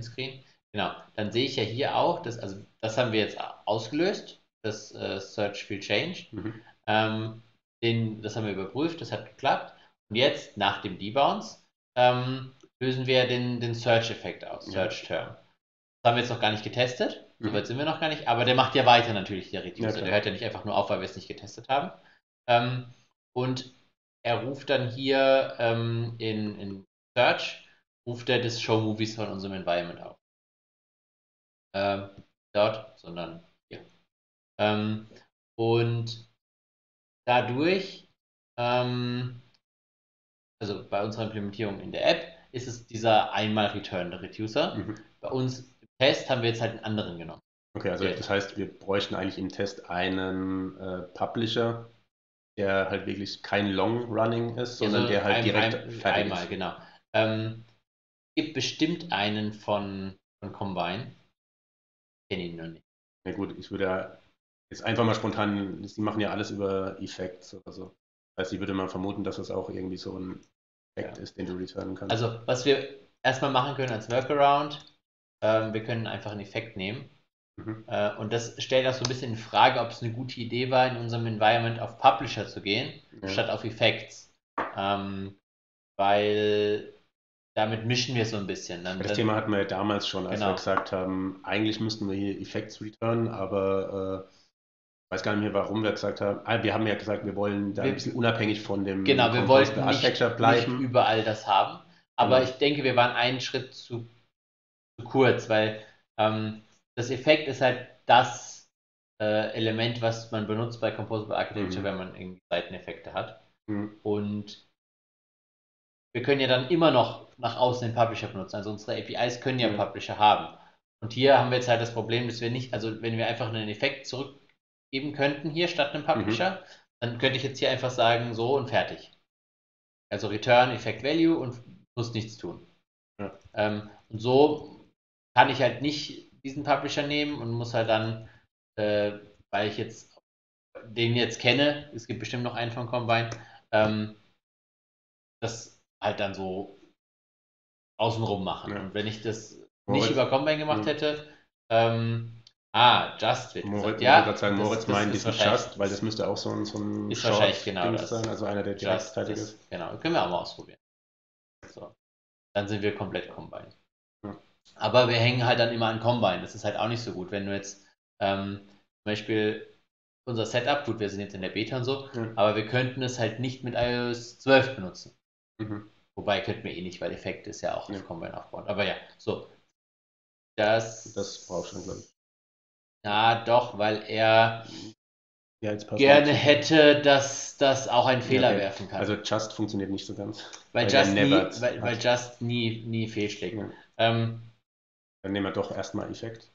Screen, genau, dann sehe ich ja hier auch, dass, also das haben wir jetzt ausgelöst, das äh, Search Field Change. Mhm. Ähm, den, das haben wir überprüft, das hat geklappt. Und jetzt, nach dem Debounce, ähm, lösen wir den, den Search-Effekt aus. Search-Term. Das haben wir jetzt noch gar nicht getestet, Mhm. soweit sind wir noch gar nicht, aber der macht ja weiter natürlich, der Reducer. Ja, der hört ja nicht einfach nur auf, weil wir es nicht getestet haben. Ähm, und er ruft dann hier ähm, in, in Search, ruft er das Show Movies von unserem Environment auf. Ähm, dort, sondern hier. Ähm, und dadurch, ähm, also bei unserer Implementierung in der App, ist es dieser einmal Return Reducer. Mhm. Bei uns im Test haben wir jetzt halt einen anderen genommen. Okay, also Okay. das heißt, wir bräuchten eigentlich im Test einen äh, Publisher, der halt wirklich kein Long Running ist, sondern Also der halt ein- direkt ein- fertig einmal, ist. genau. Ähm, es gibt bestimmt einen von, von Combine. Kenne ihn noch nicht. Na gut, ich würde ja jetzt einfach mal spontan, sie machen ja alles über Effects oder so. Das heißt, ich würde mal vermuten, dass es auch irgendwie so ein Effekt Ja. ist, den du returnen kannst. Also, was wir erstmal machen können als Workaround, ähm, wir können einfach einen Effekt nehmen. Mhm. Äh, und das stellt auch so ein bisschen in Frage, ob es eine gute Idee war, in unserem Environment auf Publisher zu gehen, Ja. statt auf Effects. Ähm, weil damit mischen wir so ein bisschen. Dann, Das dann- Thema hatten wir ja damals schon, als Genau. wir gesagt haben, eigentlich müssten wir hier Effects returnen, aber äh, weiß gar nicht mehr, warum wir gesagt haben. Ah, wir haben ja gesagt, wir wollen da Wir- ein bisschen unabhängig von dem Genau, wir wollten nicht, Architecture nicht bleiben. überall das haben. Aber Genau. ich denke, wir waren einen Schritt zu, zu kurz, weil ähm, das Effekt ist halt das äh, Element, was man benutzt bei Composable Architecture, Mhm. wenn man irgendwie Seiteneffekte hat. Mhm. Und wir können ja dann immer noch nach außen den Publisher benutzen. Also unsere APIs können ja Mhm. Publisher haben. Und hier haben wir jetzt halt das Problem, dass wir nicht, also wenn wir einfach einen Effekt zurückgeben könnten hier statt einem Publisher, dann könnte ich jetzt hier einfach sagen, so und fertig. Also Return Effect Value und muss nichts tun. Ja. Ähm, und so kann ich halt nicht diesen Publisher nehmen und muss halt dann, äh, weil ich jetzt den jetzt kenne, es gibt bestimmt noch einen von Combine, ähm, das halt dann so außenrum machen. Ja. Und wenn ich das nicht über Combine gemacht Mhm. hätte, ähm, ah, Just wird Moritz, ja, ich sagen, das- Moritz das meint ist diesen Just, weil das müsste auch so ein, so ein Ist wahrscheinlich genau Dings das. sein, also einer, der Just, fertig das, ist. Genau, können wir auch mal ausprobieren. So. Dann sind wir komplett Combine. Ja. Aber wir hängen halt dann immer an Combine. Das ist halt auch nicht so gut. Wenn du jetzt ähm, zum Beispiel unser Setup, gut, wir sind jetzt in der Beta und so, Ja. aber wir könnten es halt nicht mit iOS 12 benutzen. Mhm. Wobei könnten wir eh nicht, weil Effekt ist ja auch Ja. auf Combine aufbauen. Aber ja, so. Das, Das brauchst du, glaube ich. Ja, doch, weil er Ja, gerne hätte, dass das auch einen Fehler okay. werfen kann. Also Just funktioniert nicht so ganz. weil, der Just nie, weil, weil. Just nie, nie fehlschlägt. Ja. Ähm, Dann nehmen wir doch erstmal Effekt.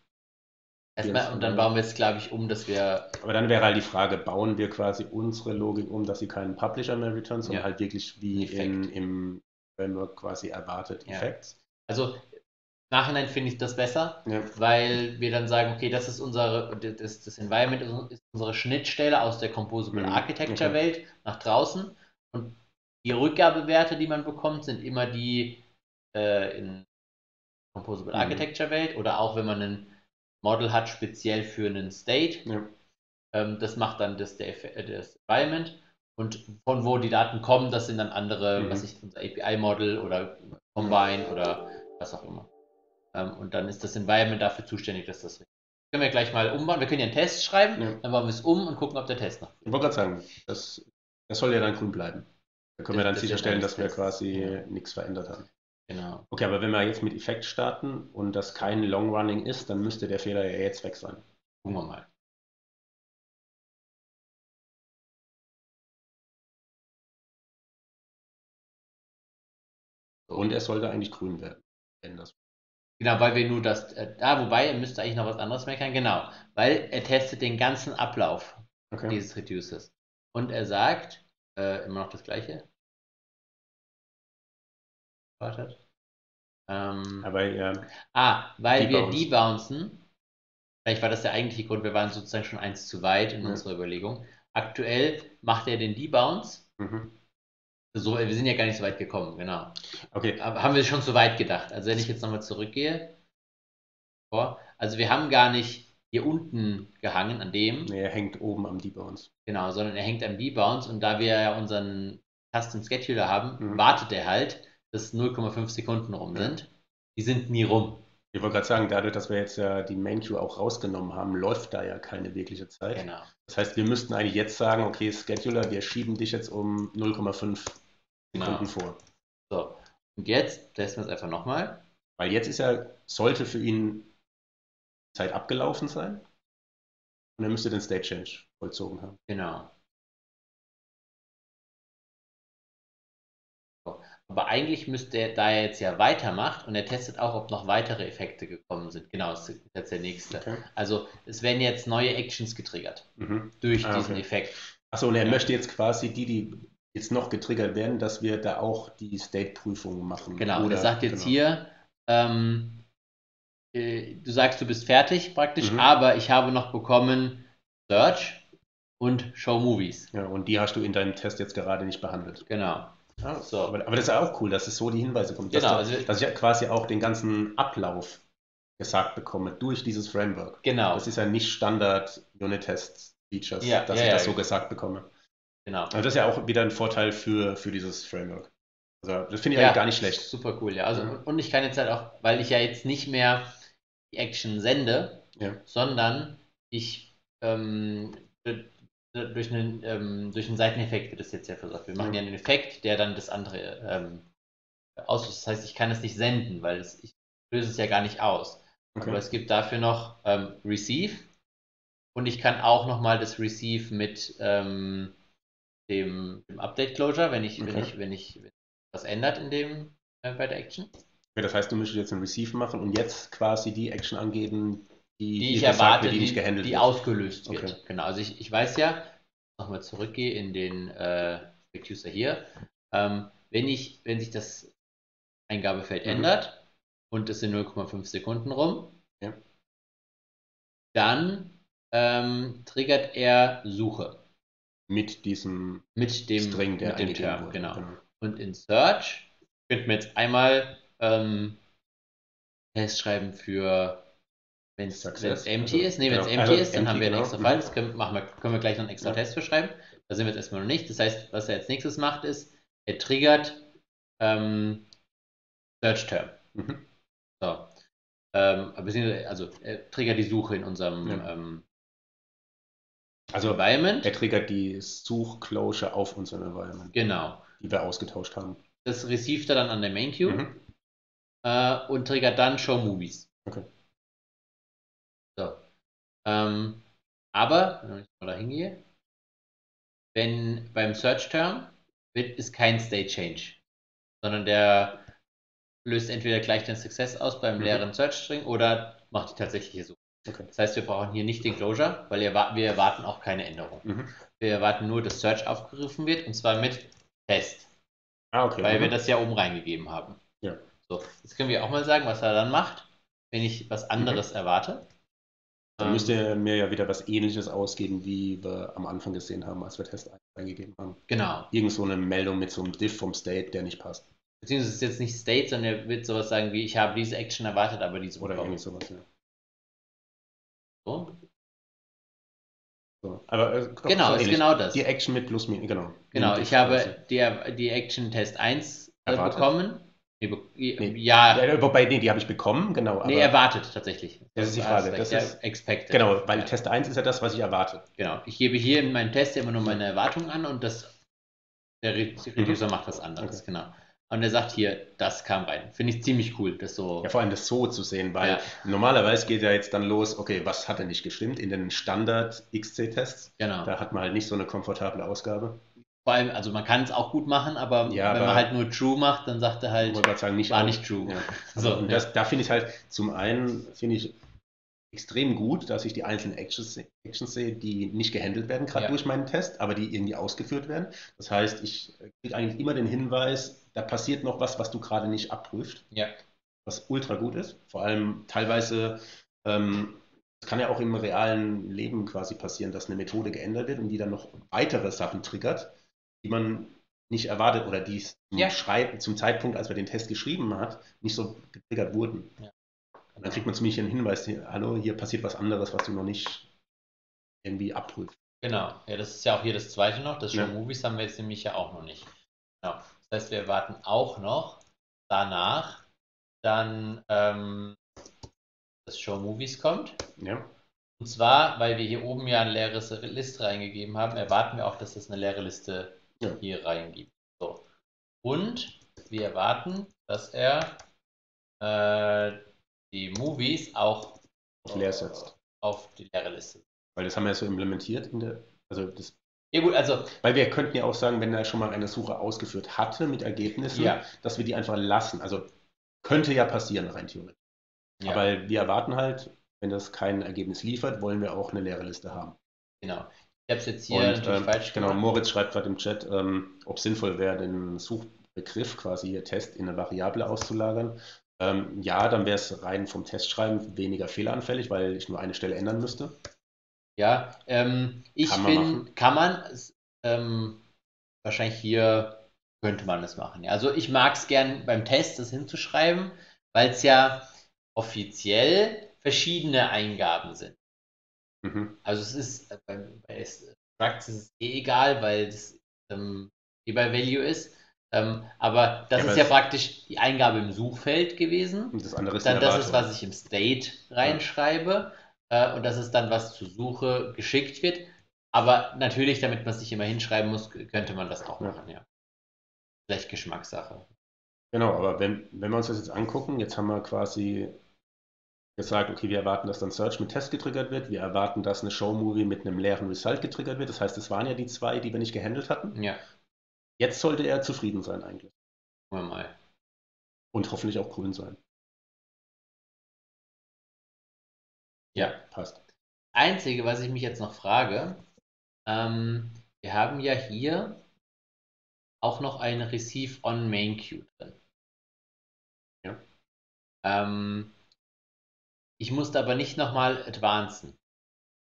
erstmal, und dann bauen wir jetzt, glaube ich, um, dass wir. Aber dann wäre halt die Frage, bauen wir quasi unsere Logik um, dass sie keinen Publisher mehr return, sondern Ja. halt wirklich wie in, im Framework quasi erwartet Ja. Effects. Also, Nachhinein finde ich das besser, Ja. weil wir dann sagen, okay, das ist unsere, das, das Environment ist unsere Schnittstelle aus der Composable Mhm, Architecture Welt nach draußen und die Rückgabewerte, die man bekommt, sind immer die äh, in Composable Mhm. Architecture Welt oder auch wenn man ein Model hat, speziell für einen State. Ja. Ähm, das macht dann das, äh, das Environment und von wo die Daten kommen, das sind dann andere, Mhm. was ich, unser API-Model oder Combine oder was auch immer. Ähm, und dann ist das Environment dafür zuständig, dass das richtig ist. Können wir gleich mal umbauen. Wir können ja einen Test schreiben, Ja. dann bauen wir es um und gucken, ob der Test noch. Ich wollte gerade sagen, das, das soll ja dann grün bleiben. Da können wir dann Das- das sicherstellen, dass wir alles quasi ja. nichts verändert haben. Genau. Okay, aber wenn wir jetzt mit Effekt starten und das kein Long Running ist, dann müsste der Fehler ja jetzt weg sein. Gucken wir mal. Und er sollte eigentlich grün werden, wenn das Genau, weil wir nur das, äh, ah, wobei, er müsste eigentlich noch was anderes meckern, genau, weil er testet den ganzen Ablauf okay. dieses Reduces. Und er sagt, äh, immer noch das gleiche. Wartet. Ähm, Aber ja. Ah, weil wir debouncen. Vielleicht war das der eigentliche Grund, wir waren sozusagen schon eins zu weit in ja. unserer Überlegung. Aktuell macht er den Debounce. Mhm. So, wir sind ja gar nicht so weit gekommen, genau. Okay. Aber haben wir schon so weit gedacht. Also wenn ich jetzt nochmal zurückgehe. Vor, also wir haben gar nicht hier unten gehangen an dem. Nee, er hängt oben am Debounce. Genau, sondern er hängt am Debounce und da wir ja unseren Custom Scheduler haben, mhm. wartet er halt, dass 0,5 Sekunden rum sind. Die sind nie rum. Ich wollte gerade sagen, dadurch, dass wir jetzt ja die Main Queue auch rausgenommen haben, läuft da ja keine wirkliche Zeit. Genau. Das heißt, wir müssten eigentlich jetzt sagen, okay, Scheduler, wir schieben dich jetzt um 0,5 Sekunden genau. vor. So, und jetzt testen wir es einfach nochmal. Weil jetzt ist ja, sollte für ihn Zeit abgelaufen sein und er müsste den State Change vollzogen haben. Genau. Aber eigentlich müsste er, da er jetzt ja weitermacht und er testet auch, ob noch weitere Effekte gekommen sind. Genau, das ist jetzt der nächste. Okay. Also es werden jetzt neue Actions getriggert mhm. durch ah, diesen okay. Effekt. Achso, und er ja. möchte jetzt quasi die, die jetzt noch getriggert werden, dass wir da auch die State-Prüfung machen. Genau, und er sagt jetzt genau. hier, ähm, äh, du sagst, du bist fertig praktisch, mhm. aber ich habe noch bekommen Search und Show Movies. Ja, und die hast du in deinem Test jetzt gerade nicht behandelt. Genau. Ah, so. aber, aber, das ist ja auch cool, dass es so die Hinweise kommen. Genau, dass, also, dass ich quasi auch den ganzen Ablauf gesagt bekomme durch dieses Framework. Genau. Das ist ja nicht Standard Unit-Test-Features, ja, dass ja, ich das so gesagt bekomme. Genau. Also das ist ja auch wieder ein Vorteil für, für dieses Framework. Also das finde ich eigentlich gar nicht schlecht. Super cool, ja. Also, Und ich kann jetzt halt auch, weil ich ja jetzt nicht mehr die Action sende, sondern ich ähm, durch einen, ähm, durch einen Seiteneffekt wird das jetzt ja versorgt. Wir machen ja, ja einen Effekt, der dann das andere ähm, auslöst. Das heißt, ich kann es nicht senden, weil es, ich löse es ja gar nicht aus. Okay. Aber es gibt dafür noch ähm, Receive und ich kann auch nochmal das Receive mit ähm, dem, dem, Update Closure, wenn ich, okay. wenn ich, wenn ich, wenn was ändert in dem äh, bei der Action. Okay, das heißt, du müsstest jetzt ein Receive machen und jetzt quasi die Action angeben, die, die ich erwarte, sagt, die, nicht gehandelt die, die ausgelöst wird. Okay. Genau, also ich, ich weiß ja, nochmal zurückgehe in den äh, User hier, ähm, wenn, ich, wenn sich das Eingabefeld mhm. ändert und es sind 0,5 Sekunden rum, ja. dann ähm, triggert er Suche. Mit diesem mit dem, String, der mit dem Term, genau. genau. Und in Search könnten wir jetzt einmal ähm, Test schreiben für wenn es empty ist, nee, wenn es genau. empty also ist, dann empty, haben wir einen genau. extra Fall. Das können, machen wir, können wir gleich noch einen extra ja. Test für schreiben. Da sind wir jetzt erstmal noch nicht. Das heißt, was er als nächstes macht, ist, er triggert ähm, Search Term. Mhm. So. Ähm, also er triggert die Suche in unserem ja. ähm, also Environment. Er triggert die Such-Closure auf unserem Environment. Genau. Die wir ausgetauscht haben. Das received er dann an der Main Queue mhm. äh, und triggert dann Show Movies. Okay. So. Ähm, aber, wenn ich mal da hingehe, wenn beim Search-Term wird, ist kein State Change, sondern der löst entweder gleich den Success aus beim mhm. leeren Search-String oder macht die tatsächliche Suche. Okay. Das heißt, wir brauchen hier nicht den Closure, weil wir erwarten auch keine Änderung. Mhm. Wir erwarten nur, dass Search aufgerufen wird und zwar mit Test. Ah, okay. Weil mhm. wir das ja oben reingegeben haben. Ja. So, jetzt können wir auch mal sagen, was er dann macht, wenn ich was anderes mhm. erwarte. Dann ähm, müsste er mir ja wieder was ähnliches ausgeben, wie wir am Anfang gesehen haben, als wir Test eingegeben haben. Genau. Irgend so eine Meldung mit so einem Diff vom State, der nicht passt. Beziehungsweise es ist jetzt nicht State, sondern er wird sowas sagen wie, ich habe diese Action erwartet, aber diese Oder irgendwie sowas, ja. So. So, aber äh, genau, ist genau das. Die Action mit Plus Minus, genau. Genau, ich habe die, die Action Test 1 äh, bekommen Nee, ja. ja. Wobei, nee, die habe ich bekommen, genau. nee, erwartet tatsächlich. Das, ist die Frage. Das ist expected. Genau, weil ja. Test 1 ist ja das, was ich erwarte. Genau. Ich gebe hier in meinem Test immer nur meine Erwartungen an und das, der Reducer mhm. macht was anderes, okay. genau. Und er sagt hier, das kam rein. Finde ich ziemlich cool, das so. Ja, vor allem das so zu sehen, weil ja. normalerweise geht ja jetzt dann los, okay, was hat denn nicht gestimmt in den Standard XC-Tests? Genau. Da hat man halt nicht so eine komfortable Ausgabe. vor allem, also man kann es auch gut machen, aber ja, wenn aber man halt nur True macht, dann sagt er halt, sagen, nicht war auch, nicht True. Ja. So, und das, da finde ich halt, zum einen finde ich extrem gut, dass ich die einzelnen Actions, Actions sehe, die nicht gehandelt werden, gerade durch meinen Test, aber die irgendwie ausgeführt werden. Das heißt, ich kriege eigentlich immer den Hinweis, da passiert noch was, was du gerade nicht abprüft. Ja. Was ultra gut ist. Vor allem teilweise, ähm, es kann ja auch im realen Leben quasi passieren, dass eine Methode geändert wird und die dann noch weitere Sachen triggert, die man nicht erwartet oder die ja. zum Zeitpunkt, als man den Test geschrieben hat, nicht so getriggert wurden. Ja. Und dann kriegt man ziemlich einen Hinweis, hallo, hier passiert was anderes, was du noch nicht irgendwie abprüfst. Genau, ja, das ist ja auch hier das zweite noch. Das Show Movies haben wir jetzt nämlich ja auch noch nicht. Genau. Das heißt, wir warten auch noch danach dann ähm, das Show Movies kommt. Ja. Und zwar, weil wir hier oben ja eine leere Liste reingegeben haben, erwarten wir auch, dass es eine leere Liste ja. hier reingibt. So. Und wir erwarten, dass er äh, die Movies auch auf leer setzt. Auf die leere Liste. Weil das haben wir ja so implementiert in der, also das ja gut, also. Weil wir könnten ja auch sagen, wenn er schon mal eine Suche ausgeführt hatte mit Ergebnissen, ja. dass wir die einfach lassen. Also könnte ja passieren, rein theoretisch. Ja. Aber wir erwarten halt, wenn das kein Ergebnis liefert, wollen wir auch eine leere Liste haben. Genau. Ich habe es jetzt hier Und, ähm, falsch Genau, Moritz schreibt gerade im Chat, ähm, ob es sinnvoll wäre, den Suchbegriff quasi hier Test in eine Variable auszulagern. Ähm, ja, dann wäre es rein vom Testschreiben weniger fehleranfällig, weil ich nur eine Stelle ändern müsste. Ja, ähm, ich finde, kann man, ähm, wahrscheinlich hier könnte man das machen. Also ich mag es gern beim Test, das hinzuschreiben, weil es ja offiziell verschiedene Eingaben sind. Mhm. Also es ist, äh, bei, bei Structs ist es eh egal, weil es ähm, eh bei Value ist. Ähm, aber das ja, ist ja praktisch die Eingabe im Suchfeld gewesen. Und das andere ist Dann das ist, was ich im State reinschreibe. Ja. Äh, und das ist dann, was zur Suche geschickt wird. Aber natürlich, damit man es nicht immer hinschreiben muss, könnte man das auch machen, ja. Vielleicht Geschmackssache. Genau, aber wenn, wenn wir uns das jetzt angucken, jetzt haben wir quasi gesagt, okay, wir erwarten, dass dann Search mit Test getriggert wird, wir erwarten, dass eine Show-Movie mit einem leeren Result getriggert wird. Das heißt, es waren ja die zwei, die wir nicht gehandelt hatten. Ja. Jetzt sollte er zufrieden sein eigentlich. Mal. Und hoffentlich auch grün sein. Ja. Passt. Einzige, was ich mich jetzt noch frage, ähm, wir haben ja hier auch noch eine Receive on Main Queue drin. Ja. Ähm, ich musste aber nicht nochmal advancen,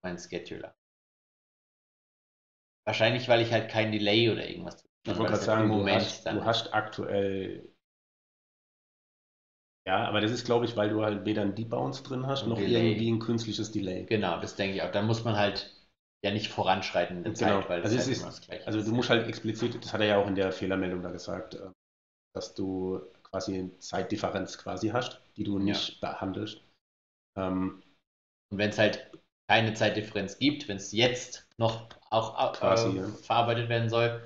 mein Scheduler. Wahrscheinlich, weil ich halt kein Delay oder irgendwas ich wollte gerade sagen, du hast, du hast, aktuell. Ja, aber das ist, glaube ich, weil du halt weder ein Debounce drin hast, noch Delay. irgendwie ein künstliches Delay. Genau, das denke ich auch. Dann muss man halt ja nicht voranschreiten in der genau. Zeit, weil das also halt ist, das Gleiche Also du musst halt explizit, das hat er ja auch in der Fehlermeldung da gesagt, äh, dass du quasi eine Zeitdifferenz quasi hast, die du nicht ja. behandelst. Ähm, Und wenn es halt keine Zeitdifferenz gibt, wenn es jetzt noch auch äh, quasi, ja. verarbeitet werden soll,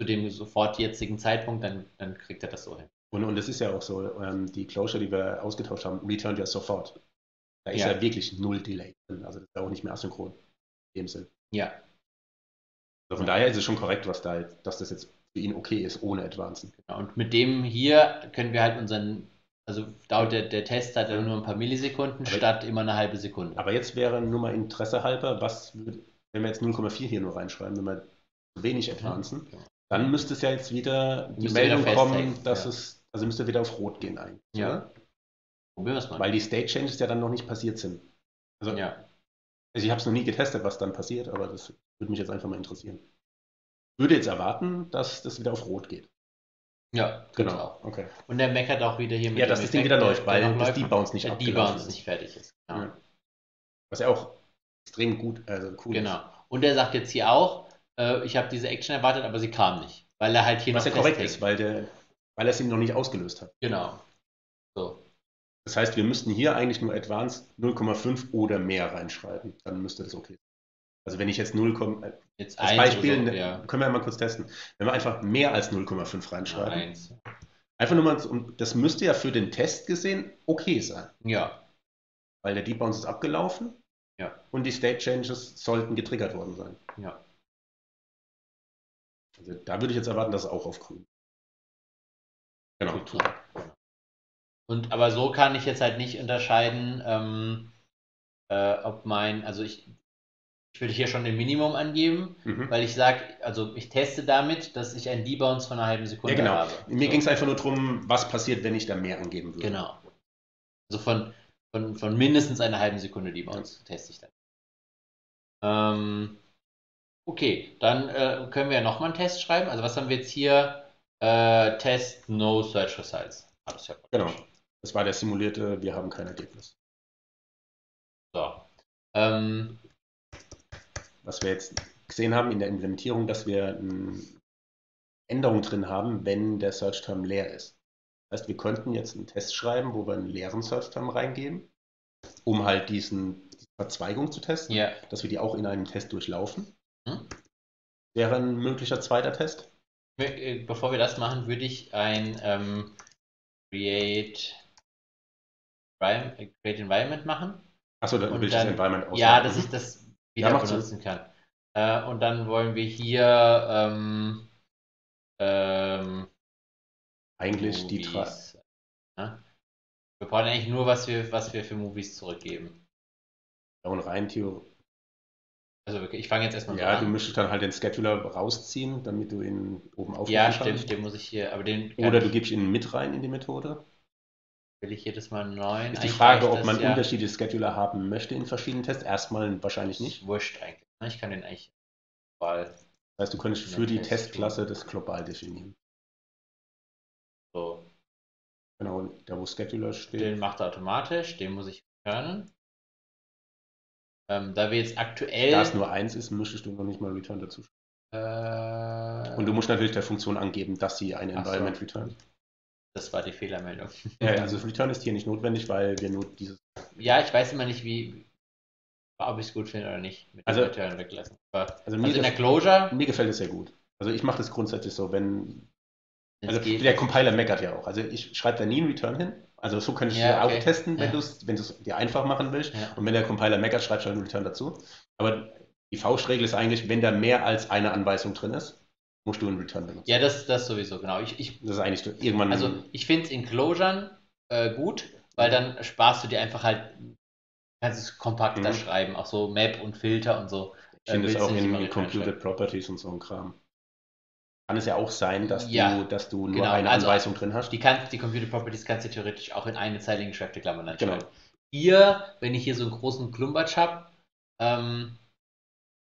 zu dem sofort jetzigen Zeitpunkt, dann, dann kriegt er das so hin. Und, und es ist ja auch so, ähm, die Closure, die wir ausgetauscht haben, returnt ja sofort. Da ist ja, ja wirklich null Delay drin. Also das ist auch nicht mehr asynchron. In dem Sinn. Ja. Also von daher ist es schon korrekt, was da, dass das jetzt für ihn okay ist, ohne Advancen. Genau. Und mit dem hier können wir halt unseren, also dauert der, der Test halt nur ein paar Millisekunden aber, statt immer eine halbe Sekunde. Aber jetzt wäre nur mal Interesse halber, was, wenn wir jetzt 0,4 hier nur reinschreiben, wenn wir wenig advancen, ja. Dann müsste es ja jetzt wieder die müsste Meldung wieder kommen, dass ja. es, also müsste wieder auf Rot gehen eigentlich. Ja. Probieren wir es mal. Weil die State Changes ja dann noch nicht passiert sind. Also, ja. also ich habe es noch nie getestet, was dann passiert, aber das würde mich jetzt einfach mal interessieren. Ich würde jetzt erwarten, dass das wieder auf Rot geht. Ja, genau. Auch. Okay. Und der meckert auch wieder hier mit Ja, dass das Ding wieder läuft, weil das Debounce nicht abgelaufen ist. nicht fertig ist. Genau. Ja. Was ja auch extrem gut, also cool genau. ist. Genau. Und er sagt jetzt hier auch, äh, ich habe diese Action erwartet, aber sie kam nicht. Weil er halt hier Was noch ja korrekt ist, weil, der, weil er es ihm noch nicht ausgelöst hat. Genau. So. Das heißt, wir müssten hier eigentlich nur Advanced 0,5 oder mehr reinschreiben. Dann müsste das okay sein. Also wenn ich jetzt 0, äh, jetzt als Beispiel, so, ja. können wir ja mal kurz testen. Wenn wir einfach mehr als 0,5 reinschreiben. Eins. Einfach nur mal, und das müsste ja für den Test gesehen okay sein. Ja. Weil der Deep Bounce ist abgelaufen. Ja. Und die State Changes sollten getriggert worden sein. Ja. Also da würde ich jetzt erwarten, dass es auch auf grün. Genau. Und aber so kann ich jetzt halt nicht unterscheiden, ähm, äh, ob mein, also ich, ich würde hier schon ein Minimum angeben, mhm. weil ich sage, also ich teste damit, dass ich ein Debounce von einer halben Sekunde ja, genau. habe. Mir so. ging es einfach nur darum, was passiert, wenn ich da mehr angeben würde. Genau. Also von, von, von mindestens einer halben Sekunde Debounce ja. teste ich dann. Ähm, okay, dann äh, können wir ja nochmal einen Test schreiben. Also was haben wir jetzt hier? Äh, Test No Search Results. Ah, ja genau. Das war der simulierte, wir haben kein Ergebnis. So. Ähm, was wir jetzt gesehen haben in der Implementierung, dass wir eine Änderung drin haben, wenn der Search-Term leer ist. Das heißt, wir könnten jetzt einen Test schreiben, wo wir einen leeren Search-Term reingeben, um halt diesen, diese Verzweigung zu testen, yeah. dass wir die auch in einem Test durchlaufen. Hm? Wäre ein möglicher zweiter Test. Äh, bevor wir das machen, würde ich ein ähm, Create, Create Environment machen. Achso, dann will ich das Environment auswählen. Ja, dass ich das wieder ja, benutzen kann. Äh, und dann wollen wir hier ähm, ähm, eigentlich Movies. die drei. Ja? Wir brauchen eigentlich nur, was wir, was wir für Movies zurückgeben. Ja, und rein Theo. Also ich fange jetzt erstmal ja, an. Ja, du müsstest dann halt den Scheduler rausziehen, damit du ihn oben aufrufen Ja, stimmt, kannst. den muss ich hier, aber den. Oder du gibst ihn mit rein in die Methode. Will ich jedes Mal neuen? Ist die Frage, ob man ja unterschiedliche Scheduler haben möchte in verschiedenen Tests. Erstmal wahrscheinlich nicht. Wurscht eigentlich. Ne? Ich kann den eigentlich global. Das heißt, du könntest für die Test Testklasse das global definieren. So. Genau, da wo Scheduler steht. Den macht er automatisch, den muss ich returnen. Ähm, da wir jetzt aktuell. Da es nur eins ist, müsstest du noch nicht mal Return dazu. Äh, Und du musst natürlich der Funktion angeben, dass sie ein Environment so. returnt. Das war die Fehlermeldung. Ja, also Return ist hier nicht notwendig, weil wir nur dieses. Ja, ich weiß immer nicht, wie, ob ich es gut finde oder nicht, mit also, Return weglassen. Aber, also, also in der Closure. Mir gefällt es sehr gut. Also ich mache das grundsätzlich so, wenn. Also geht. der Compiler meckert ja auch. Also ich schreibe da nie einen Return hin. Also so könnte ich ja, okay. auch testen, wenn ja. du es wenn dir einfach machen willst. Ja. Und wenn der Compiler meckert, schreibst du halt einen Return dazu. Aber die Faustregel ist eigentlich, wenn da mehr als eine Anweisung drin ist, musst du einen Return benutzen. Ja, das, das sowieso, genau. Ich, ich, das ist eigentlich irgendwann. Also ich finde es in Closure äh, gut, weil dann sparst du dir einfach halt, kannst es kompakter mhm. schreiben, auch so Map und Filter und so. Ich finde es äh, auch in Computed Properties und so ein Kram. Kann es ja auch sein, dass ja, du, dass du nur genau. eine also Anweisung drin hast. Die, kann, die Computed Properties kannst du theoretisch auch in eine Zeile in geschweifte Klammern. Genau. Hier, wenn ich hier so einen großen Klumbatsch habe, ähm,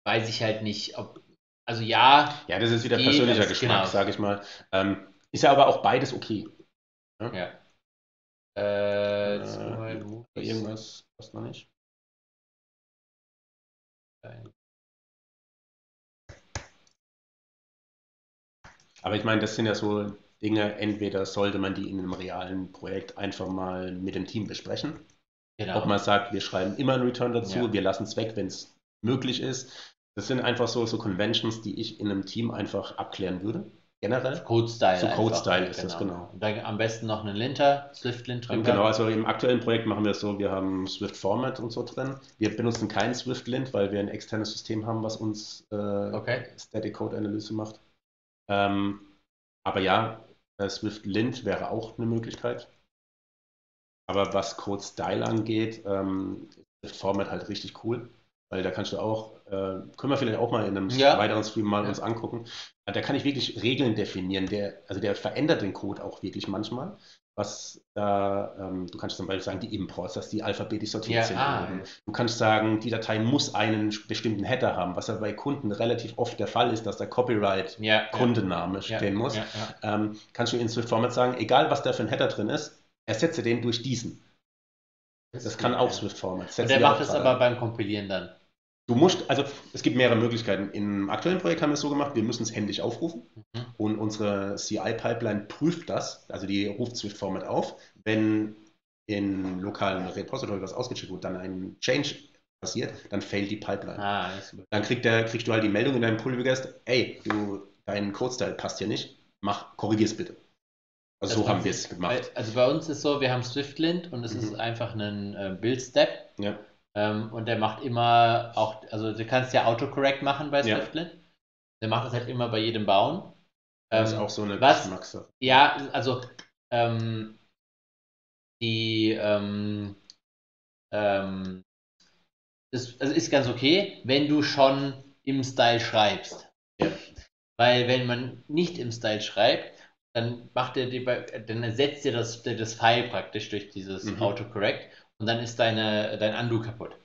weiß ich halt nicht, ob also ja. Ja, das ist wieder persönlicher Geschmack, genau. sage ich mal. Ähm, ist ja aber auch beides okay. Ja. ja. Äh, äh, irgendwas passt noch nicht. Aber ich meine, das sind ja so Dinge, entweder sollte man die in einem realen Projekt einfach mal mit dem Team besprechen. Genau. Ob man sagt, wir schreiben immer einen Return dazu, ja. wir lassen es weg, wenn es möglich ist. Das sind einfach so, so Conventions, die ich in einem Team einfach abklären würde. Generell. Code-Style. So Code-Style ist genau. das, genau. Und dann am besten noch einen Linter, Swift-Lint drüber. Genau, also im aktuellen Projekt machen wir es so, wir haben Swift-Format und so drin. Wir benutzen keinen Swift-Lint, weil wir ein externes System haben, was uns äh, okay. Static Code-Analyse macht. Ähm, aber ja, äh, Swift-Lint wäre auch eine Möglichkeit. Aber was Code-Style angeht, ähm, ist Format halt richtig cool. Weil da kannst du auch, äh, können wir vielleicht auch mal in einem ja. weiteren Stream mal ja. uns angucken. Da kann ich wirklich Regeln definieren. Der, also der verändert den Code auch wirklich manchmal. Was da, ähm, du kannst zum Beispiel sagen, die Imports, dass die alphabetisch sortiert ja, sind. Ah, du kannst sagen, die Datei muss einen bestimmten Header haben, was ja bei Kunden relativ oft der Fall ist, dass der Copyright-Kundenname stehen muss. Ähm, kannst du in Swift Format sagen, egal was da für ein Header drin ist, ersetze den durch diesen. Das, das kann auch Swift Format. Und der macht es aber beim Kompilieren dann. Du musst, also es gibt mehrere Möglichkeiten. Im aktuellen Projekt haben wir es so gemacht, wir müssen es händisch aufrufen mhm. und unsere CI-Pipeline prüft das, also die ruft Swift-Format auf. Wenn in lokalen Repository was ausgecheckt wird, dann ein Change passiert, dann failt die Pipeline. Ah, dann kriegt der, kriegst du halt die Meldung in deinem Pull-Request, ey, du, dein Code-Style passt hier nicht, mach, korrigier es bitte. Also das so haben wir es gemacht. Also bei uns ist so, wir haben Swiftlint und es mhm. ist einfach ein äh, Build-Step. Ja. Ähm, und der macht immer auch, also du kannst ja Autocorrect machen bei Swiftlet. Ja. der macht das halt immer bei jedem Bauen. Das ist auch so eine was, Geschmackssache. Ja, also ähm, die ähm, ähm, das also ist ganz okay, wenn du schon im Style schreibst. Ja. Weil wenn man nicht im Style schreibt, dann macht er die, dann ersetzt dir das, das File praktisch durch dieses Mhm. Autocorrect und dann ist deine, dein Undo kaputt.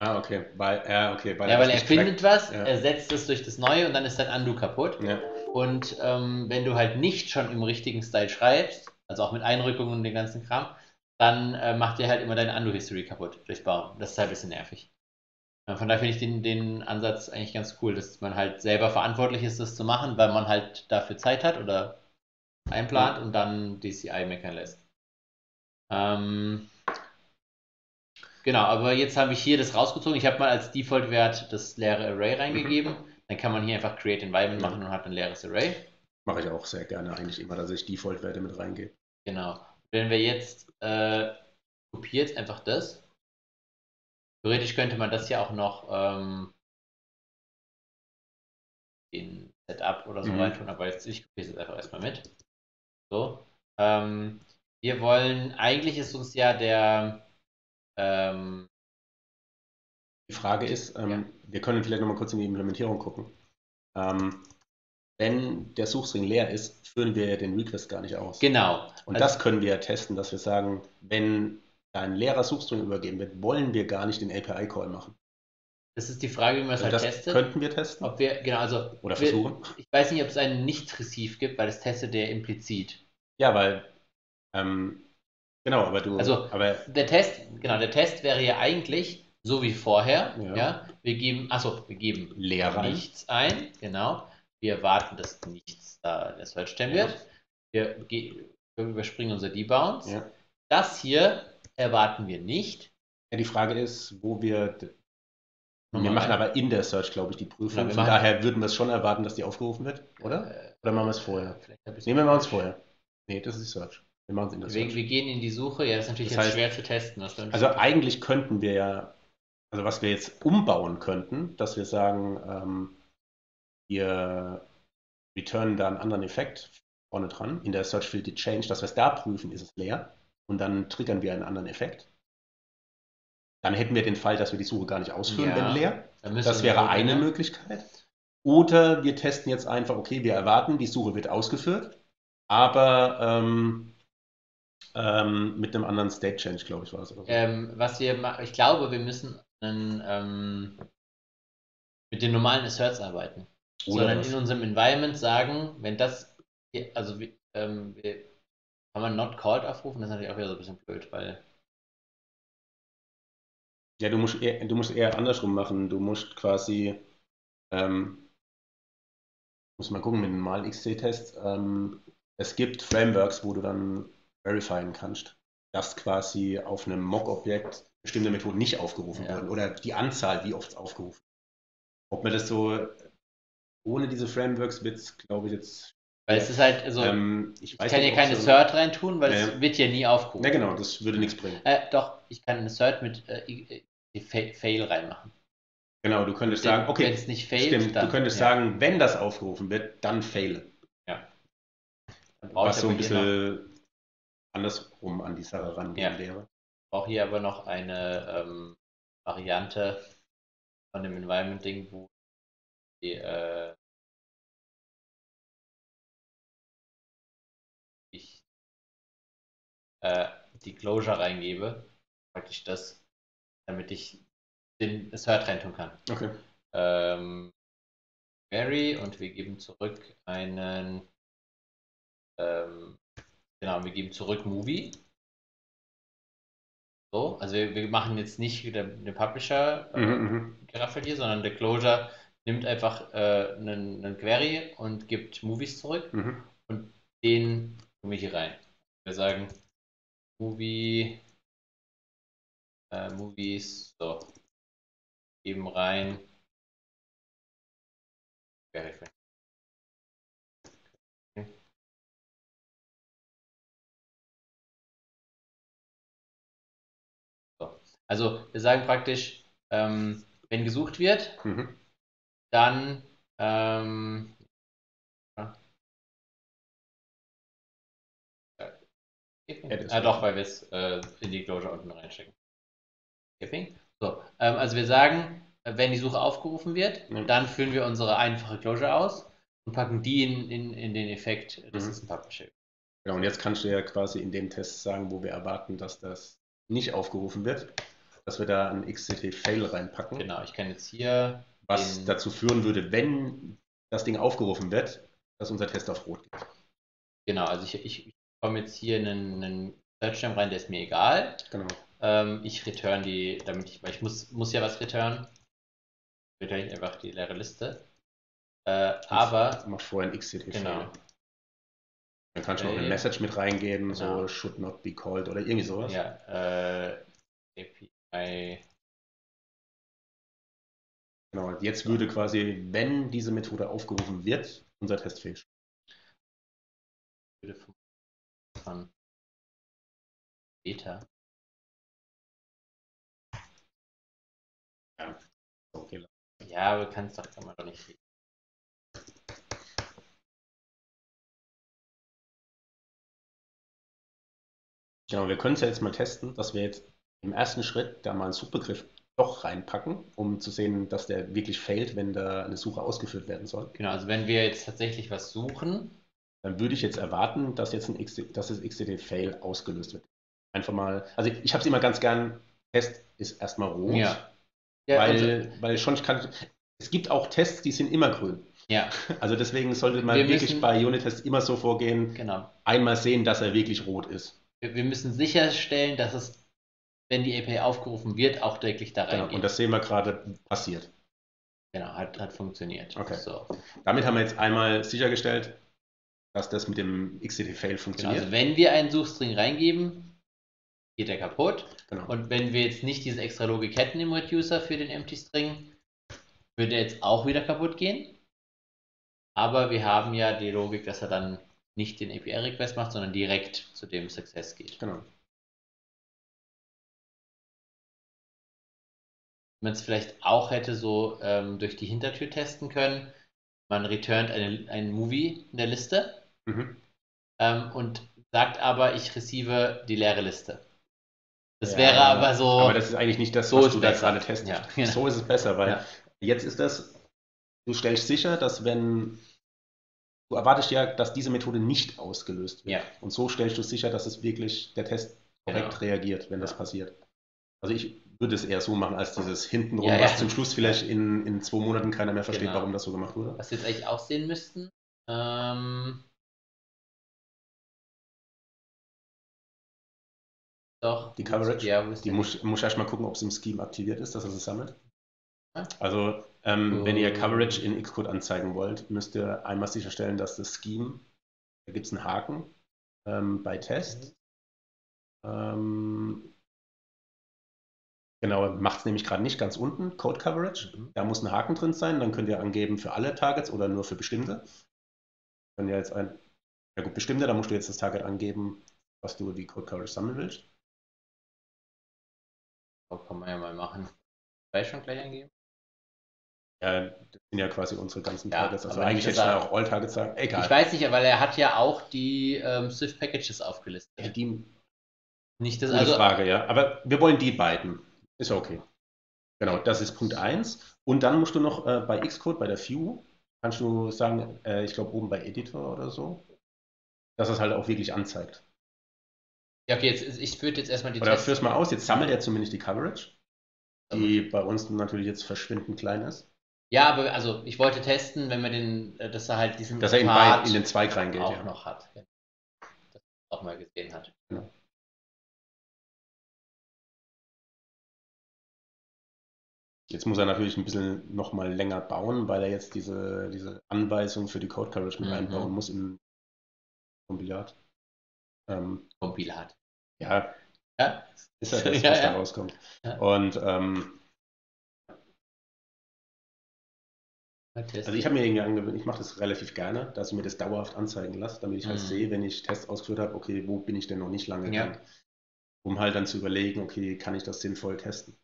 Ah, okay. Weil, ja, okay. Ja, weil er findet was, Ja. ersetzt es durch das Neue und dann ist dein Undo kaputt. Ja. Und ähm, wenn du halt nicht schon im richtigen Style schreibst, also auch mit Einrückungen und dem ganzen Kram, dann äh, macht dir halt immer deine Undo-History kaputt durchs Bauen. Das ist halt ein bisschen nervig. Äh, Von daher finde ich den, den Ansatz eigentlich ganz cool, dass man halt selber verantwortlich ist, das zu machen, weil man halt dafür Zeit hat oder einplant und dann DCI meckern lässt. Ähm, genau, aber jetzt habe ich hier das rausgezogen. Ich habe mal als Default-Wert das leere Array reingegeben. Dann kann man hier einfach Create Environment machen und hat ein leeres Array. Mache ich auch sehr gerne eigentlich immer, dass ich Default-Werte mit reingehe. Genau. Wenn wir jetzt äh, kopiert einfach das. Theoretisch könnte man das ja auch noch ähm, in Setup oder so Mhm. reintun, aber jetzt ich kopiere es jetzt einfach erstmal mit. So. Ähm, wir wollen, eigentlich ist uns ja der ähm, Die Frage ist, ähm, Ja. wir können vielleicht nochmal kurz in die Implementierung gucken. Ähm, wenn der Suchstring leer ist, führen wir den Request gar nicht aus. genau. Und Also- das können wir testen, dass wir sagen, wenn ein leerer Suchstring übergeben wird, wollen wir gar nicht den API-Call machen. Das ist die Frage, wie man es Also halt das testet. könnten wir testen Ob wir, genau, also oder wir, versuchen. ich weiß nicht, ob es einen Nicht-Receive gibt, weil das testet der implizit. Ja, weil ähm, genau, aber du, Also- aber Der Test, genau, der Test wäre ja eigentlich so wie vorher. Ja. Ja. wir geben, achso, wir geben leer nichts ein, genau. Wir erwarten, dass nichts da in der Search stellen Ja. wird. Wir, ge- wir überspringen unser Debounce. Ja. Das hier erwarten wir nicht. Ja, die Frage ist, wo wir. Wir machen aber in der Search, glaube ich, die Prüfung. Von daher würden wir es schon erwarten, dass die aufgerufen wird, oder? Äh, Oder machen wir es vorher? Nehmen wir mal uns vorher. Nee, das ist die Search. Wir machen es in der Wir, Search. wir gehen in die Suche. Ja, das ist natürlich Das heißt- schwer zu testen. Also eigentlich könnten wir ja, also was wir jetzt umbauen könnten, dass wir sagen, ähm, wir returnen da einen anderen Effekt vorne dran, in der Search Field die Change, dass wir es da prüfen, ist es leer und dann triggern wir einen anderen Effekt. Dann hätten wir den Fall, dass wir die Suche gar nicht ausführen, Ja. wenn leer. Das wäre eine Möglichkeit. Oder wir testen jetzt einfach, okay, wir erwarten, die Suche wird ausgeführt, aber ähm, ähm, mit einem anderen State Change, glaube ich, war es. So. Ähm, was wir ich glaube, wir müssen einen, ähm, mit den normalen Asserts arbeiten. Oder sondern was. in unserem Environment sagen, wenn das, also wir, ähm, wir, kann man not called aufrufen, das ist natürlich auch wieder so ein bisschen blöd, weil Ja, du musst eher, du musst eher andersrum machen. Du musst quasi, ähm, muss mal gucken mit dem mal XC-Test. Ähm, es gibt Frameworks, wo du dann verifieren kannst, dass quasi auf einem Mock-Objekt bestimmte Methoden nicht aufgerufen Ja. werden oder die Anzahl, wie oft es aufgerufen wird. Ob man das so ohne diese Frameworks wird es, glaube ich, jetzt. weil es ist halt, also ähm, ich ich kann hier keine so- Cert reintun, weil es Ja. wird ja nie aufgerufen. Ne, genau, das würde nichts bringen. Äh, doch, ich kann eine Cert mit äh, Fa- Fail reinmachen. Genau, du könntest sagen, Wenn okay, es nicht failt, stimmt, dann, du könntest ja, sagen, wenn das aufgerufen wird, dann faile. dann brauche ich was so ein hier bisschen andersrum an die Sache rangehen Ja. wäre. brauche hier aber noch eine ähm, Variante von dem Environment-Ding, wo die, äh, ich äh, die Closure reingebe, praktisch das, damit ich den Assert reintun kann. Okay. Ähm, Query und wir geben zurück einen, ähm, genau, wir geben zurück Movie. So, also wir, wir machen jetzt nicht wieder den Publisher äh, Mhm, mhm. Hier, sondern der Closure nimmt einfach äh, einen, einen Query und gibt Movies zurück. Mhm. Den tun wir hier rein. Wir sagen Movie, äh, Movies, so, geben rein. Query Also wir sagen praktisch, ähm, wenn gesucht wird, Mhm. dann Ähm, ja. Ah, doch, weil wir es äh, in die Closure unten reinstecken. Skipping. So, ähm, also wir sagen, wenn die Suche aufgerufen wird, mhm. dann führen wir unsere einfache Closure aus und packen die in, in, in den Effekt, das mhm. ist ein Publisher. Genau, und jetzt kannst du ja quasi in dem Test sagen, wo wir erwarten, dass das nicht aufgerufen wird, dass wir da ein XCT-Fail reinpacken. Genau, ich kann jetzt hier. Was dazu führen würde, wenn das Ding aufgerufen wird, dass unser Test auf Rot geht. Genau, also ich, ich, ich komme jetzt hier in einen, einen rein, der ist mir egal. Genau. Ähm, ich return die, damit ich, weil ich muss, muss ja was return. Return ich einfach die leere Liste. Äh, aber. Mach vorher ein XCT. Genau. Dann kannst du noch eine Message mit reingeben, genau. so should not be called oder irgendwie sowas. Ja, äh, API. Genau, jetzt würde quasi, wenn diese Methode aufgerufen wird, unser Test fehlen. Würde von Beta. Ja, okay. Ja, aber kannst doch, kann man doch nicht. Genau, wir können es ja jetzt mal testen, dass wir jetzt im ersten Schritt da mal einen Suchbegriff doch reinpacken, um zu sehen, dass der wirklich fehlt, wenn da eine Suche ausgeführt werden soll. Genau, also wenn wir jetzt tatsächlich was suchen, dann würde ich jetzt erwarten, dass jetzt ein XD, dass das XTD-Fail ausgelöst wird. Einfach mal, also ich habe es immer ganz gern, Test ist erstmal rot, ja. Ja, weil, also, weil schon kann, es gibt auch Tests, die sind immer grün. Ja. Also deswegen sollte man wir wirklich müssen, bei Unit-Tests immer so vorgehen, genau. einmal sehen, dass er wirklich rot ist. Wir, wir müssen sicherstellen, dass es, wenn die API aufgerufen wird, auch wirklich da reingeht. Genau, und das sehen wir gerade passiert. Genau, hat, hat funktioniert. Okay. So. Damit haben wir jetzt einmal sichergestellt, dass das mit dem XCT-Fail funktioniert. Genau, also wenn wir einen Suchstring reingeben, geht der kaputt. Genau. Und wenn wir jetzt nicht diese extra Logik hätten im Reducer für den Empty String, würde er jetzt auch wieder kaputt gehen. Aber wir haben ja die Logik, dass er dann nicht den API-Request macht, sondern direkt zu dem Success geht. Genau. Man es vielleicht auch hätte so ähm, durch die Hintertür testen können, man returnt eine, einen Movie in der Liste Mhm. Ähm, und sagt aber, ich receive die leere Liste. Das ja, wäre aber so. Aber das ist eigentlich nicht das, so was du da gerade testest. Ja, genau. So ist es besser, weil ja. jetzt ist das, du stellst sicher, dass wenn du erwartest ja, dass diese Methode nicht ausgelöst wird. Und so stellst du sicher, dass es wirklich der Test korrekt genau. reagiert, wenn das passiert. Also ich würde es eher so machen, als dieses hintenrum, ja, was zum Schluss vielleicht in, in zwei Monaten keiner mehr versteht, genau. warum das so gemacht wurde. Was wir jetzt eigentlich auch sehen müssten, ähm, Doch. Die Coverage? Ja, die muss, muss erst mal gucken, ob es im Scheme aktiviert ist, dass er es sammelt. Also, ähm, oh. wenn ihr Coverage in Xcode anzeigen wollt, müsst ihr einmal sicherstellen, dass das Scheme, da gibt es einen Haken ähm, bei Test. Ähm, genau, macht es nämlich gerade nicht ganz unten, Code Coverage. Mhm. Da muss ein Haken drin sein, dann könnt ihr angeben für alle Targets oder nur für bestimmte. Wenn ihr jetzt ein, ja gut, bestimmte, dann musst du jetzt das Target angeben, was du die Code Coverage sammeln willst. Das kann man ja mal machen. Gleich schon gleich eingeben? Ja, das sind ja quasi unsere ganzen ja, Targets. Also eigentlich hätte ich auch All-Targets sagen. Egal. Ich weiß nicht, weil er hat ja auch die ähm, Swift-Packages aufgelistet. Ja, die. Nicht das, also, Frage, ja. Aber wir wollen die beiden. Ist okay. Genau, das ist Punkt 1. Und dann musst du noch äh, bei Xcode, bei der View, kannst du sagen, äh, ich glaube oben bei Editor oder so, dass es halt auch wirklich anzeigt. Ja, okay, jetzt, ich würde jetzt erstmal die Oder Tests führ's mal aus, jetzt sammelt er zumindest die Coverage, die bei uns natürlich jetzt verschwindend klein ist. Ja, aber also ich wollte testen, wenn wir den, äh, dass er halt diesen Dass er in, Part in den Zweig reingeht. Auch ja. noch hat. Dass er auch mal gesehen hat. Genau. Jetzt muss er natürlich ein bisschen noch mal länger bauen, weil er jetzt diese, diese Anweisung für die Code Coverage mit mhm. einbauen muss im Kompilat. Ähm, Kompilat. Ja, ja. ist ja das, ja, was ja. da rauskommt. Und ähm, also ich habe mir irgendwie angewöhnt, ich mache das relativ gerne, dass ich mir das dauerhaft anzeigen lasse, damit ich halt mhm. sehe, wenn ich Tests ausgeführt habe, okay, wo bin ich denn noch nicht lange gegangen, um halt dann zu überlegen, okay, kann ich das sinnvoll testen.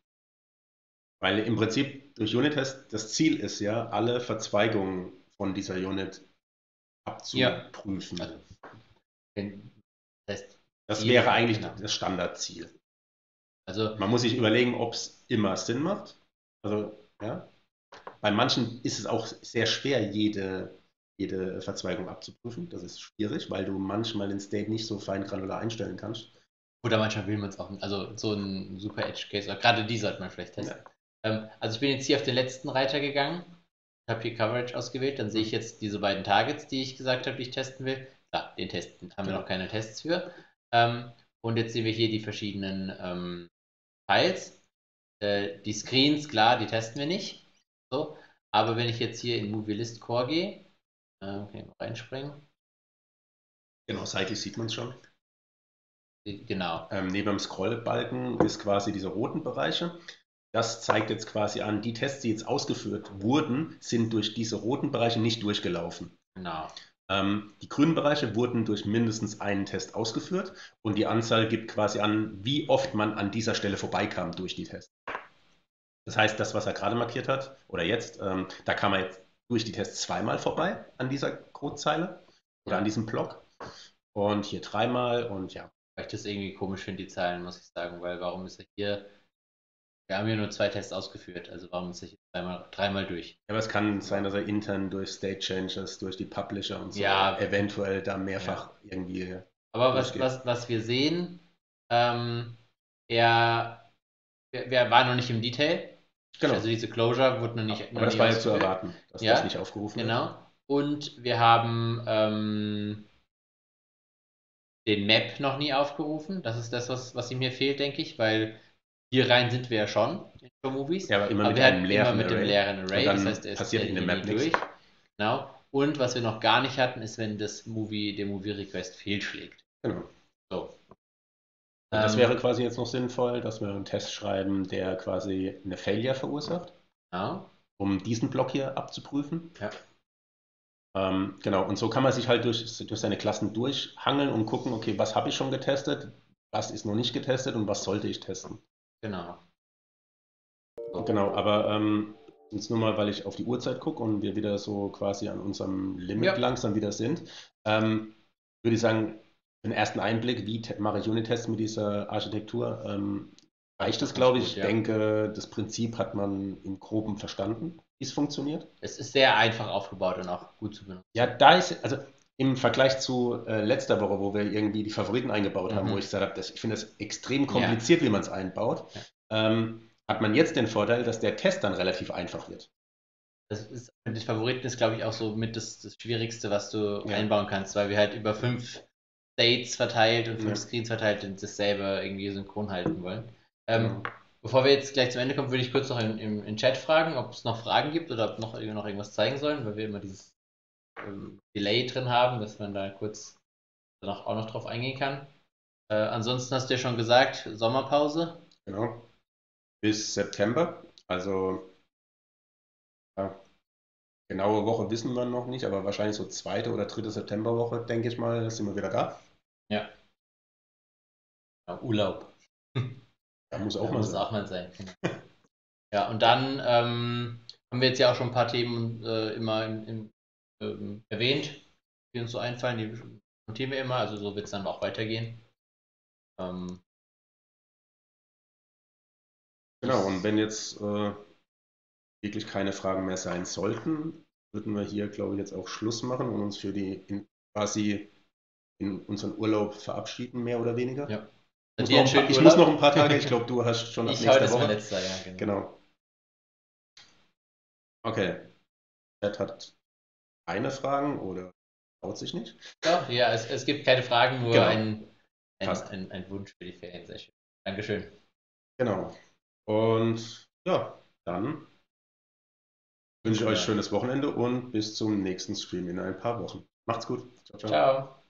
Weil im Prinzip durch Unit-Test, das Ziel ist ja, alle Verzweigungen von dieser Unit abzuprüfen. Ja. Also, das, das wäre eigentlich genau. das Standardziel. Also man muss sich überlegen, ob es immer Sinn macht. Also, ja. Bei manchen ist es auch sehr schwer, jede, jede Verzweigung abzuprüfen. Das ist schwierig, weil du manchmal den State nicht so fein granular einstellen kannst. Oder manchmal will man es auch nicht. Also so ein super Edge Case, gerade die sollte man vielleicht testen. Ja. Ähm, also ich bin jetzt hier auf den letzten Reiter gegangen, habe hier Coverage ausgewählt, dann sehe ich jetzt diese beiden Targets, die ich gesagt habe, die ich testen will. Klar, den testen haben wir noch keine Tests für. Ähm, und jetzt sehen wir hier die verschiedenen ähm, Files. Äh, die Screens, klar, die testen wir nicht. So. Aber wenn ich jetzt hier in Movie List Core gehe, äh, okay, reinspringen. Genau, seitlich sieht man es schon. Genau. Ähm, neben dem Scrollbalken ist quasi diese roten Bereiche. Das zeigt jetzt quasi an, die Tests, die jetzt ausgeführt wurden, sind durch diese roten Bereiche nicht durchgelaufen. Genau. Ähm, die grünen Bereiche wurden durch mindestens einen Test ausgeführt und die Anzahl gibt quasi an, wie oft man an dieser Stelle vorbeikam durch die Tests. Das heißt, das, was er gerade markiert hat, oder jetzt, ähm, da kam er jetzt durch die Tests zweimal vorbei an dieser Codezeile oder an diesem Block. Und hier dreimal und ja. Weil ich das irgendwie komisch finde, die Zahlen, muss ich sagen, weil warum ist er hier wir haben ja nur zwei Tests ausgeführt, also warum ist jetzt dreimal, dreimal durch? Ja, aber es kann sein, dass er intern durch State Changes, durch die Publisher und so ja, eventuell da mehrfach ja. irgendwie. Aber was, was, was wir sehen, ähm, er, wir, wir waren noch nicht im Detail. Genau. Also diese Closure wurde noch nicht. Aber noch das war ja zu erwarten, dass ja, das nicht aufgerufen genau. wird. Genau. Und wir haben ähm, den Map noch nie aufgerufen. Das ist das, was, was ihm hier fehlt, denke ich, weil hier rein sind wir ja schon in Show Movies. Ja, aber immer aber mit einem leeren immer mit Array. dem leeren Array. das heißt, ist passiert in der Map durch. Nichts. Genau. Und was wir noch gar nicht hatten, ist, wenn das Movie, der Movie Request fehlschlägt. Genau. So. Und das ähm, wäre quasi jetzt noch sinnvoll, dass wir einen Test schreiben, der quasi eine Failure verursacht. Ja. Um diesen Block hier abzuprüfen. Ja. Ähm, genau, und so kann man sich halt durch, durch seine Klassen durchhangeln und gucken, okay, was habe ich schon getestet, was ist noch nicht getestet und was sollte ich testen. Genau. So. Genau, aber ähm, jetzt nur mal, weil ich auf die Uhrzeit gucke und wir wieder so quasi an unserem Limit ja. langsam wieder sind, ähm, würde ich sagen, für den ersten Einblick, wie mache ich Unit-Tests mit dieser Architektur, ähm, reicht es, glaube ich. Ich ja. denke, das Prinzip hat man im Groben verstanden, wie es funktioniert. Es ist sehr einfach aufgebaut und auch gut zu benutzen. Ja, da ist, also im Vergleich zu äh, letzter Woche, wo wir irgendwie die Favoriten eingebaut haben, mhm. wo ich gesagt habe, ich finde es extrem kompliziert, ja. wie man es einbaut, ja. ähm, hat man jetzt den Vorteil, dass der Test dann relativ einfach wird. Das ist, die Favoriten ist, glaube ich, auch so mit das, das Schwierigste, was du ja. einbauen kannst, weil wir halt über fünf States verteilt und fünf Screens verteilt und das selber irgendwie synchron halten wollen. Ähm, bevor wir jetzt gleich zum Ende kommen, würde ich kurz noch im, im, im Chat fragen, ob es noch Fragen gibt oder ob noch, noch irgendwas zeigen sollen, weil wir immer dieses ähm, Delay drin haben, dass man da kurz noch, auch noch drauf eingehen kann. Äh, ansonsten hast du ja schon gesagt, Sommerpause. Genau. Bis September. Also ja, genaue Woche wissen wir noch nicht, aber wahrscheinlich so zweite oder dritte Septemberwoche, denke ich mal, sind wir wieder da. Ja. ja Urlaub. Da muss auch, da mal, muss sein. auch mal sein. Genau. ja, und dann ähm, haben wir jetzt ja auch schon ein paar Themen äh, immer im, im ähm, erwähnt, die uns so einfallen, die notieren wir immer, also so wird es dann auch weitergehen. Ähm, genau, und wenn jetzt äh, wirklich keine Fragen mehr sein sollten, würden wir hier, glaube ich, jetzt auch Schluss machen und uns für die in, quasi in unseren Urlaub verabschieden, mehr oder weniger. Ja. Muss ich muss noch ein paar Tage, ich glaube, du hast schon ab ich nächster Woche. Letzter, ja, genau. genau. Okay. Chat hat keine Fragen oder traut sich nicht? Doch, ja, es, es gibt keine Fragen, nur genau. ein, ein, ein, ein, Wunsch für die Ferien. Sehr schön. Dankeschön. Genau. Und ja, dann wünsche ich euch schönes Wochenende und bis zum nächsten Stream in ein paar Wochen. Macht's gut. Ciao, ciao. Ciao.